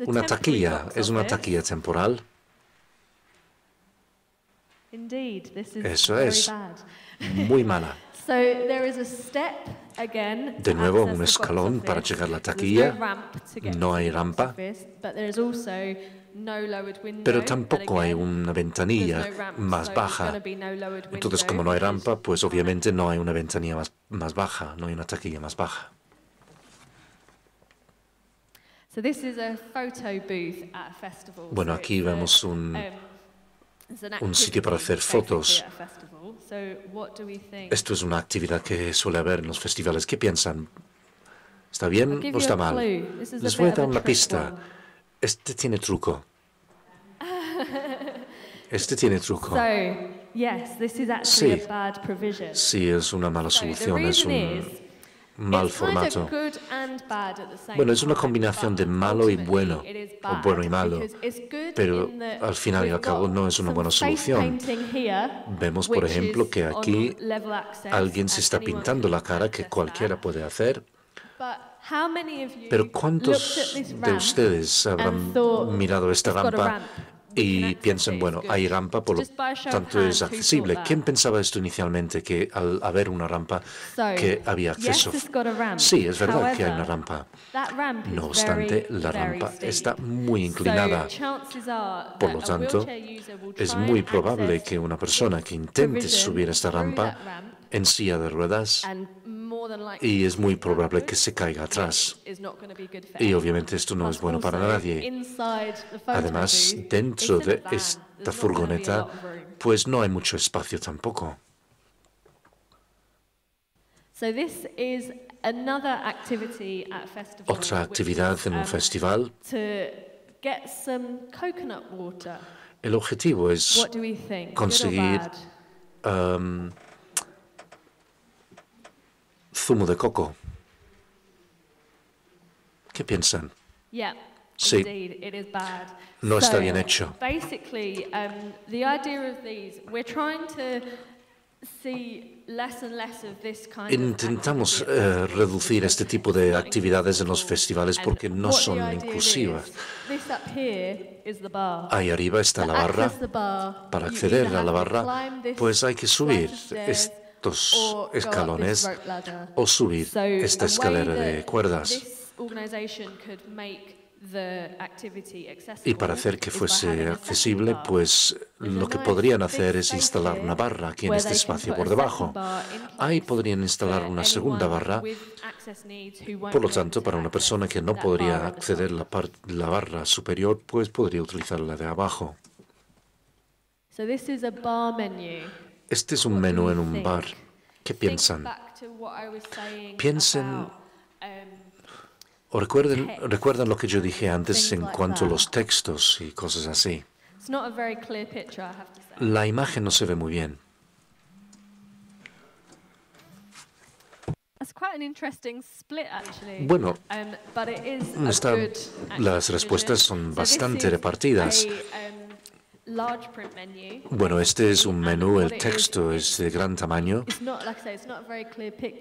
una taquilla, es una taquilla temporal. Eso es muy mala. De nuevo, un escalón para llegar a la taquilla. No hay rampa. Pero tampoco hay una ventanilla más baja. Entonces, como no hay rampa, pues obviamente no hay una ventanilla más, más baja, no hay una taquilla más baja. Bueno, aquí vemos un, um, un sitio para hacer fotos. Esto es una actividad que suele haber en los festivales. ¿Qué piensan? ¿Está bien o está mal? Les voy a dar una pista. Este tiene truco. Este tiene truco. Sí, sí, es una mala solución, es un mal formato. Bueno, es una combinación de malo y bueno, o bueno y malo, pero al final y al cabo no es una buena solución. Vemos, por ejemplo, que aquí alguien se está pintando la cara que cualquiera puede hacer. Pero ¿cuántos de ustedes habrán mirado esta rampa y piensan, bueno, hay rampa, por lo tanto es accesible. ¿Quién pensaba esto inicialmente, que al haber una rampa que había acceso? Sí, es verdad que hay una rampa. No obstante, la rampa está muy inclinada. Por lo tanto, es muy probable que una persona que intente subir esta rampa en silla de ruedas y es muy probable que se caiga atrás. Y obviamente esto no es bueno para nadie. Además, dentro de esta furgoneta, pues no hay mucho espacio tampoco. Otra actividad en un um, festival. El objetivo es conseguir zumo de coco. ¿Qué piensan? Sí, no está bien hecho. Intentamos eh, reducir este tipo de actividades en los festivales porque no son inclusivas. Ahí arriba está la barra. Para acceder a la barra, pues hay que subir escalones o subir esta escalera de cuerdas. Y para hacer que fuese accesible, pues lo que podrían hacer es instalar una barra aquí en este espacio por debajo. Ahí podrían instalar una segunda barra. Por lo tanto, para una persona que no podría acceder a la, la barra superior, pues podría utilizar la de abajo. Este es un menú en un bar. ¿Qué piensan? Piensen um, o recuerden, recuerdan lo que yo dije antes en cuanto a los textos y cosas así. La imagen no se ve muy bien. Bueno, um, las respuestas son bastante repartidas. Bueno, este es un menú, el texto es de gran tamaño.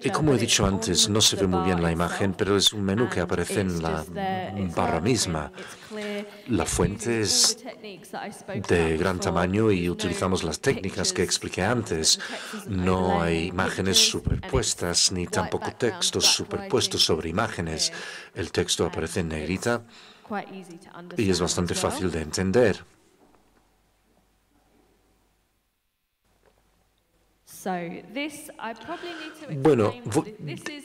Y como he dicho antes, no se ve muy bien la imagen, pero es un menú que aparece en la barra misma. La fuente es de gran tamaño y utilizamos las técnicas que expliqué antes. No hay imágenes superpuestas ni tampoco textos superpuestos sobre imágenes. El texto aparece en negrita y es bastante fácil de entender. Bueno,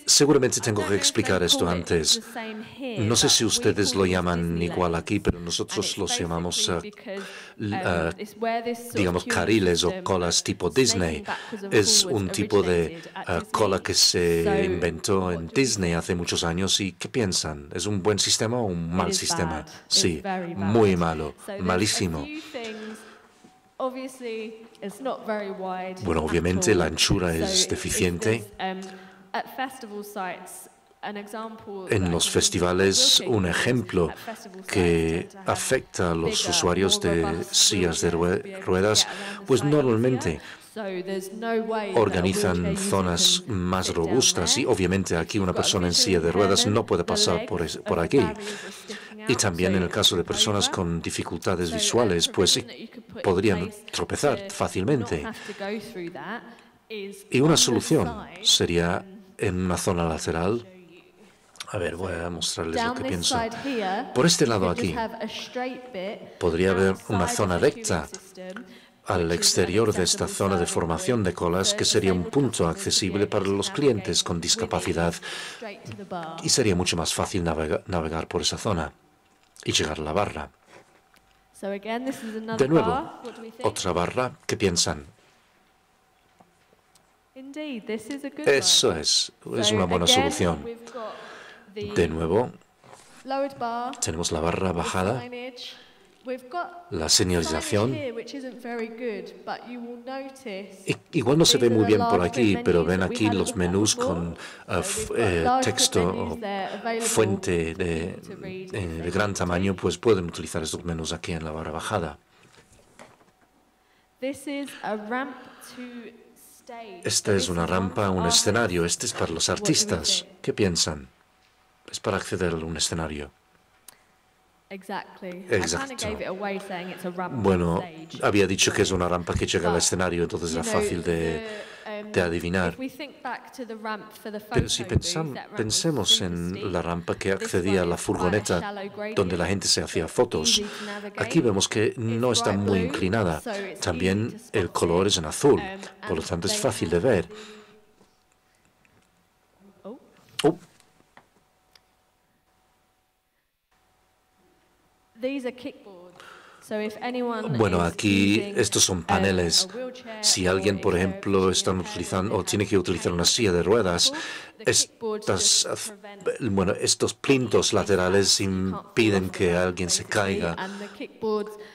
seguramente tengo que explicar esto antes. No sé si ustedes lo llaman igual aquí, pero nosotros los llamamos, eh, um, eh, digamos, cariles o colas tipo Disney. Es un tipo de eh, cola que se inventó en Disney hace muchos años. ¿Y qué piensan? ¿Es un buen sistema o un mal sistema? Sí, muy malo, malísimo. Bueno, obviamente la anchura es deficiente. Um, en los festivales un ejemplo que afecta a los usuarios de sillas de ruedas, pues normalmente organizan zonas más robustas y obviamente aquí una persona en silla de ruedas no puede pasar por, por aquí. Y también en el caso de personas con dificultades visuales, pues podrían tropezar fácilmente. Y una solución sería en una zona lateral. A ver, voy a mostrarles lo que pienso. Por este lado aquí podría haber una zona recta al exterior de esta zona de formación de colas, que sería un punto accesible para los clientes con discapacidad. y sería mucho más fácil navegar por esa zona y llegar a la barra. De nuevo, otra barra, ¿qué piensan? Eso es, es una buena solución. De nuevo, tenemos la barra bajada la señalización. Igual no se ve muy bien por aquí, pero ven aquí los menús con uh, eh, texto o fuente de, eh, de, gran tamaño, pues pueden utilizar estos menús aquí en la barra bajada. Esta es una rampa, un escenario. Este es para los artistas. ¿Qué piensan? Es para acceder a un escenario. Exacto. Bueno, había dicho que es una rampa que llega al escenario, entonces era fácil de, um, de adivinar. Pero si pensemos en la rampa que accedía a la furgoneta donde la gente se hacía fotos, aquí vemos que no está muy inclinada. También el color es en azul, um, por lo tanto es fácil de ver. Oh. oh. Bueno, aquí estos son paneles. Si alguien, por ejemplo, está utilizando o tiene que utilizar una silla de ruedas, estas, bueno, estos plintos laterales impiden que alguien se caiga.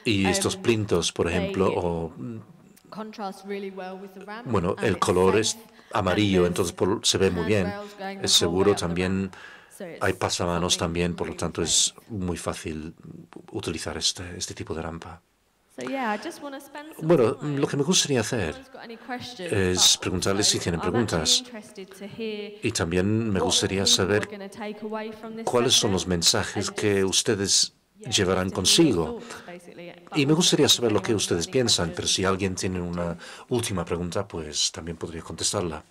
Y estos um, plintos, por ejemplo, o, bueno, el color es amarillo, entonces se ve muy bien. Es seguro también hay pasamanos también, por lo tanto es muy fácil utilizar este, este tipo de rampa. Bueno, lo que me gustaría hacer es preguntarles si tienen preguntas. Y también me gustaría saber cuáles son los mensajes que ustedes llevarán consigo. Y me gustaría saber lo que ustedes piensan, pero si alguien tiene una última pregunta, pues también podría contestarla.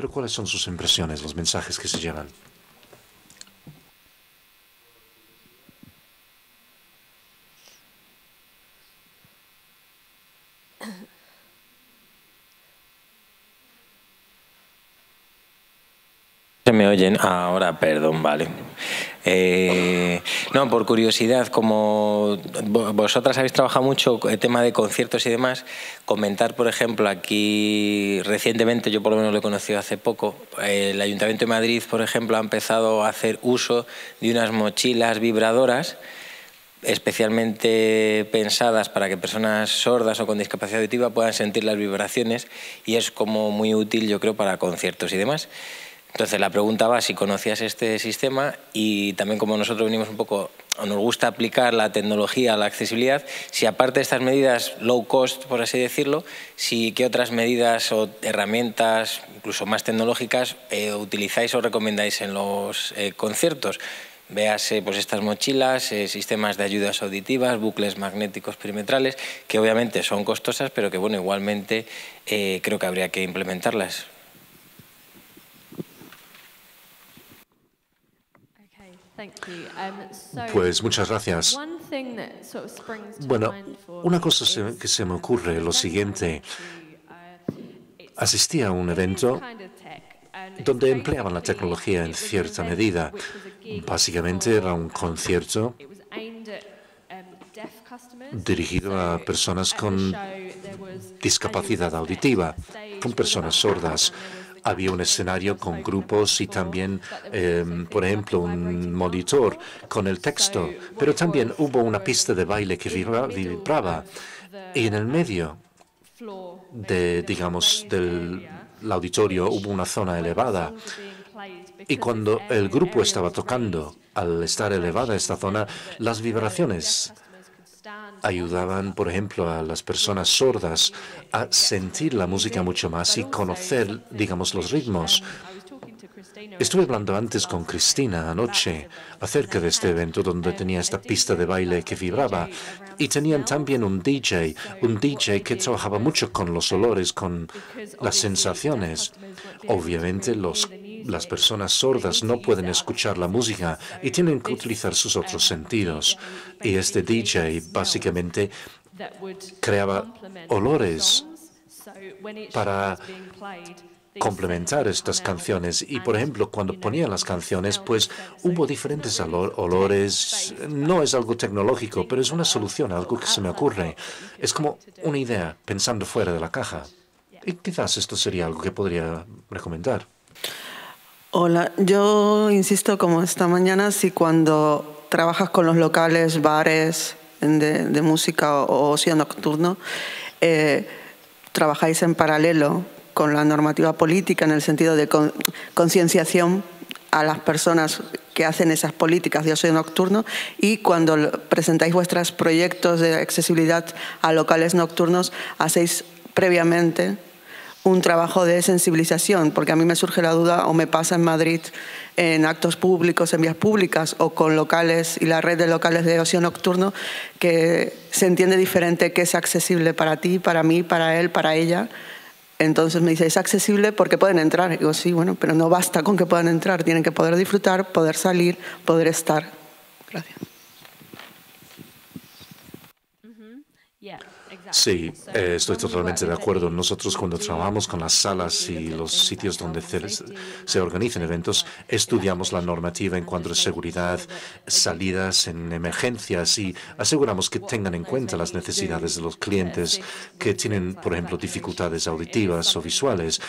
Pero ¿cuáles son sus impresiones, los mensajes que se llevan? Me oyen ahora, perdón, vale. Eh, no, por curiosidad, como vosotras habéis trabajado mucho el tema de conciertos y demás, comentar, por ejemplo, aquí recientemente, yo por lo menos lo he conocido hace poco, el Ayuntamiento de Madrid, por ejemplo, ha empezado a hacer uso de unas mochilas vibradoras especialmente pensadas para que personas sordas o con discapacidad auditiva puedan sentir las vibraciones y es como muy útil, yo creo, para conciertos y demás. Entonces la pregunta va si conocías este sistema y también como nosotros venimos un poco, o nos gusta aplicar la tecnología a la accesibilidad, si aparte de estas medidas low cost, por así decirlo, si qué otras medidas o herramientas, incluso más tecnológicas, eh, utilizáis o recomendáis en los eh, conciertos. Véase pues estas mochilas, eh, sistemas de ayudas auditivas, bucles magnéticos perimetrales, que obviamente son costosas, pero que bueno, igualmente creo que habría que implementarlas. Um, pues muchas gracias. Bueno, una cosa que se me ocurre es lo siguiente. Uh, Asistí a un evento donde empleaban la tecnología en cierta medida. Básicamente era un concierto um, dirigido a personas con discapacidad auditiva, con personas sordas había un escenario con grupos y también, em, por ejemplo, un monitor con el texto, pero también hubo una pista de baile que vibraba. Y en el medio de, digamos, del auditorio hubo una zona elevada. Y cuando el grupo estaba tocando, al estar elevada esta zona, las vibraciones ayudaban, por ejemplo, a las personas sordas a sentir la música mucho más y conocer, digamos, los ritmos. Estuve hablando antes con Cristina anoche acerca de este evento donde tenía esta pista de baile que vibraba y tenían también un DJ, un DJ que trabajaba mucho con los olores, con las sensaciones. Obviamente los las personas sordas no pueden escuchar la música y tienen que utilizar sus otros sentidos. Y este DJ básicamente creaba olores para complementar estas canciones. Y, por ejemplo, cuando ponían las canciones, pues hubo diferentes olores. No es algo tecnológico, pero es una solución, algo que se me ocurre. Es como una idea, pensando fuera de la caja. Y quizás esto sería algo que podría recomendar. Hola, yo insisto como esta mañana, si cuando trabajas con los locales, bares de, música o, ocio nocturno, eh, trabajáis en paralelo con la normativa política en el sentido de concienciación a las personas que hacen esas políticas de ocio nocturno y cuando presentáis vuestros proyectos de accesibilidad a locales nocturnos, hacéis previamente un trabajo de sensibilización, porque a mí me surge la duda o me pasa en Madrid en actos públicos, en vías públicas o con locales y la red de locales de ocio nocturno, que se entiende diferente qué es accesible para ti, para mí, para él, para ella. Entonces me dice, es accesible porque pueden entrar. Y digo, sí, bueno, pero no basta con que puedan entrar, tienen que poder disfrutar, poder salir, poder estar. Gracias. Sí, eh, estoy totalmente de acuerdo. Nosotros cuando trabajamos con las salas y los sitios donde se, organizan eventos, estudiamos la normativa en cuanto a seguridad, salidas en emergencias y aseguramos que tengan en cuenta las necesidades de los clientes que tienen, por ejemplo, dificultades auditivas o visuales.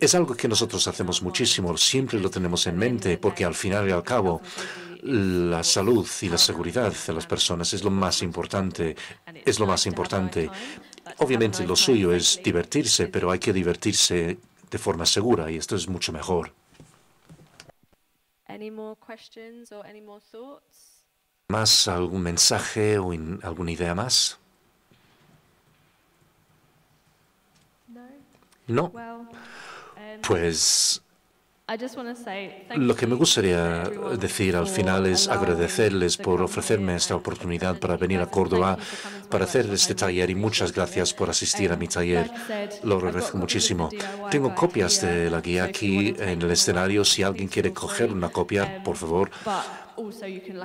Es algo que nosotros hacemos muchísimo, siempre lo tenemos en mente, porque al final y al cabo, la salud y la seguridad de las personas es lo más importante. Es lo más importante. Obviamente lo suyo es divertirse, pero hay que divertirse de forma segura y esto es mucho mejor. ¿Más algún mensaje o alguna idea más? No. Pues lo que me gustaría decir al final es agradecerles por ofrecerme esta oportunidad para venir a Córdoba para hacer este taller y muchas gracias por asistir a mi taller. Lo agradezco muchísimo. Tengo copias de la guía aquí en el escenario. Si alguien quiere coger una copia, por favor,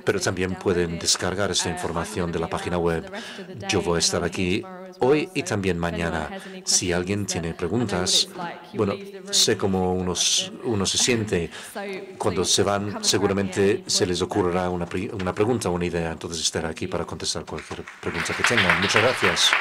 pero también pueden descargar esta información de la página web. Yo voy a estar aquí hoy y también mañana. Si alguien tiene preguntas, bueno, sé cómo uno, uno se siente. Cuando se van, seguramente se les ocurrirá una, una pregunta o una idea. Entonces estaré aquí para contestar cualquier pregunta que tengan. Muchas gracias.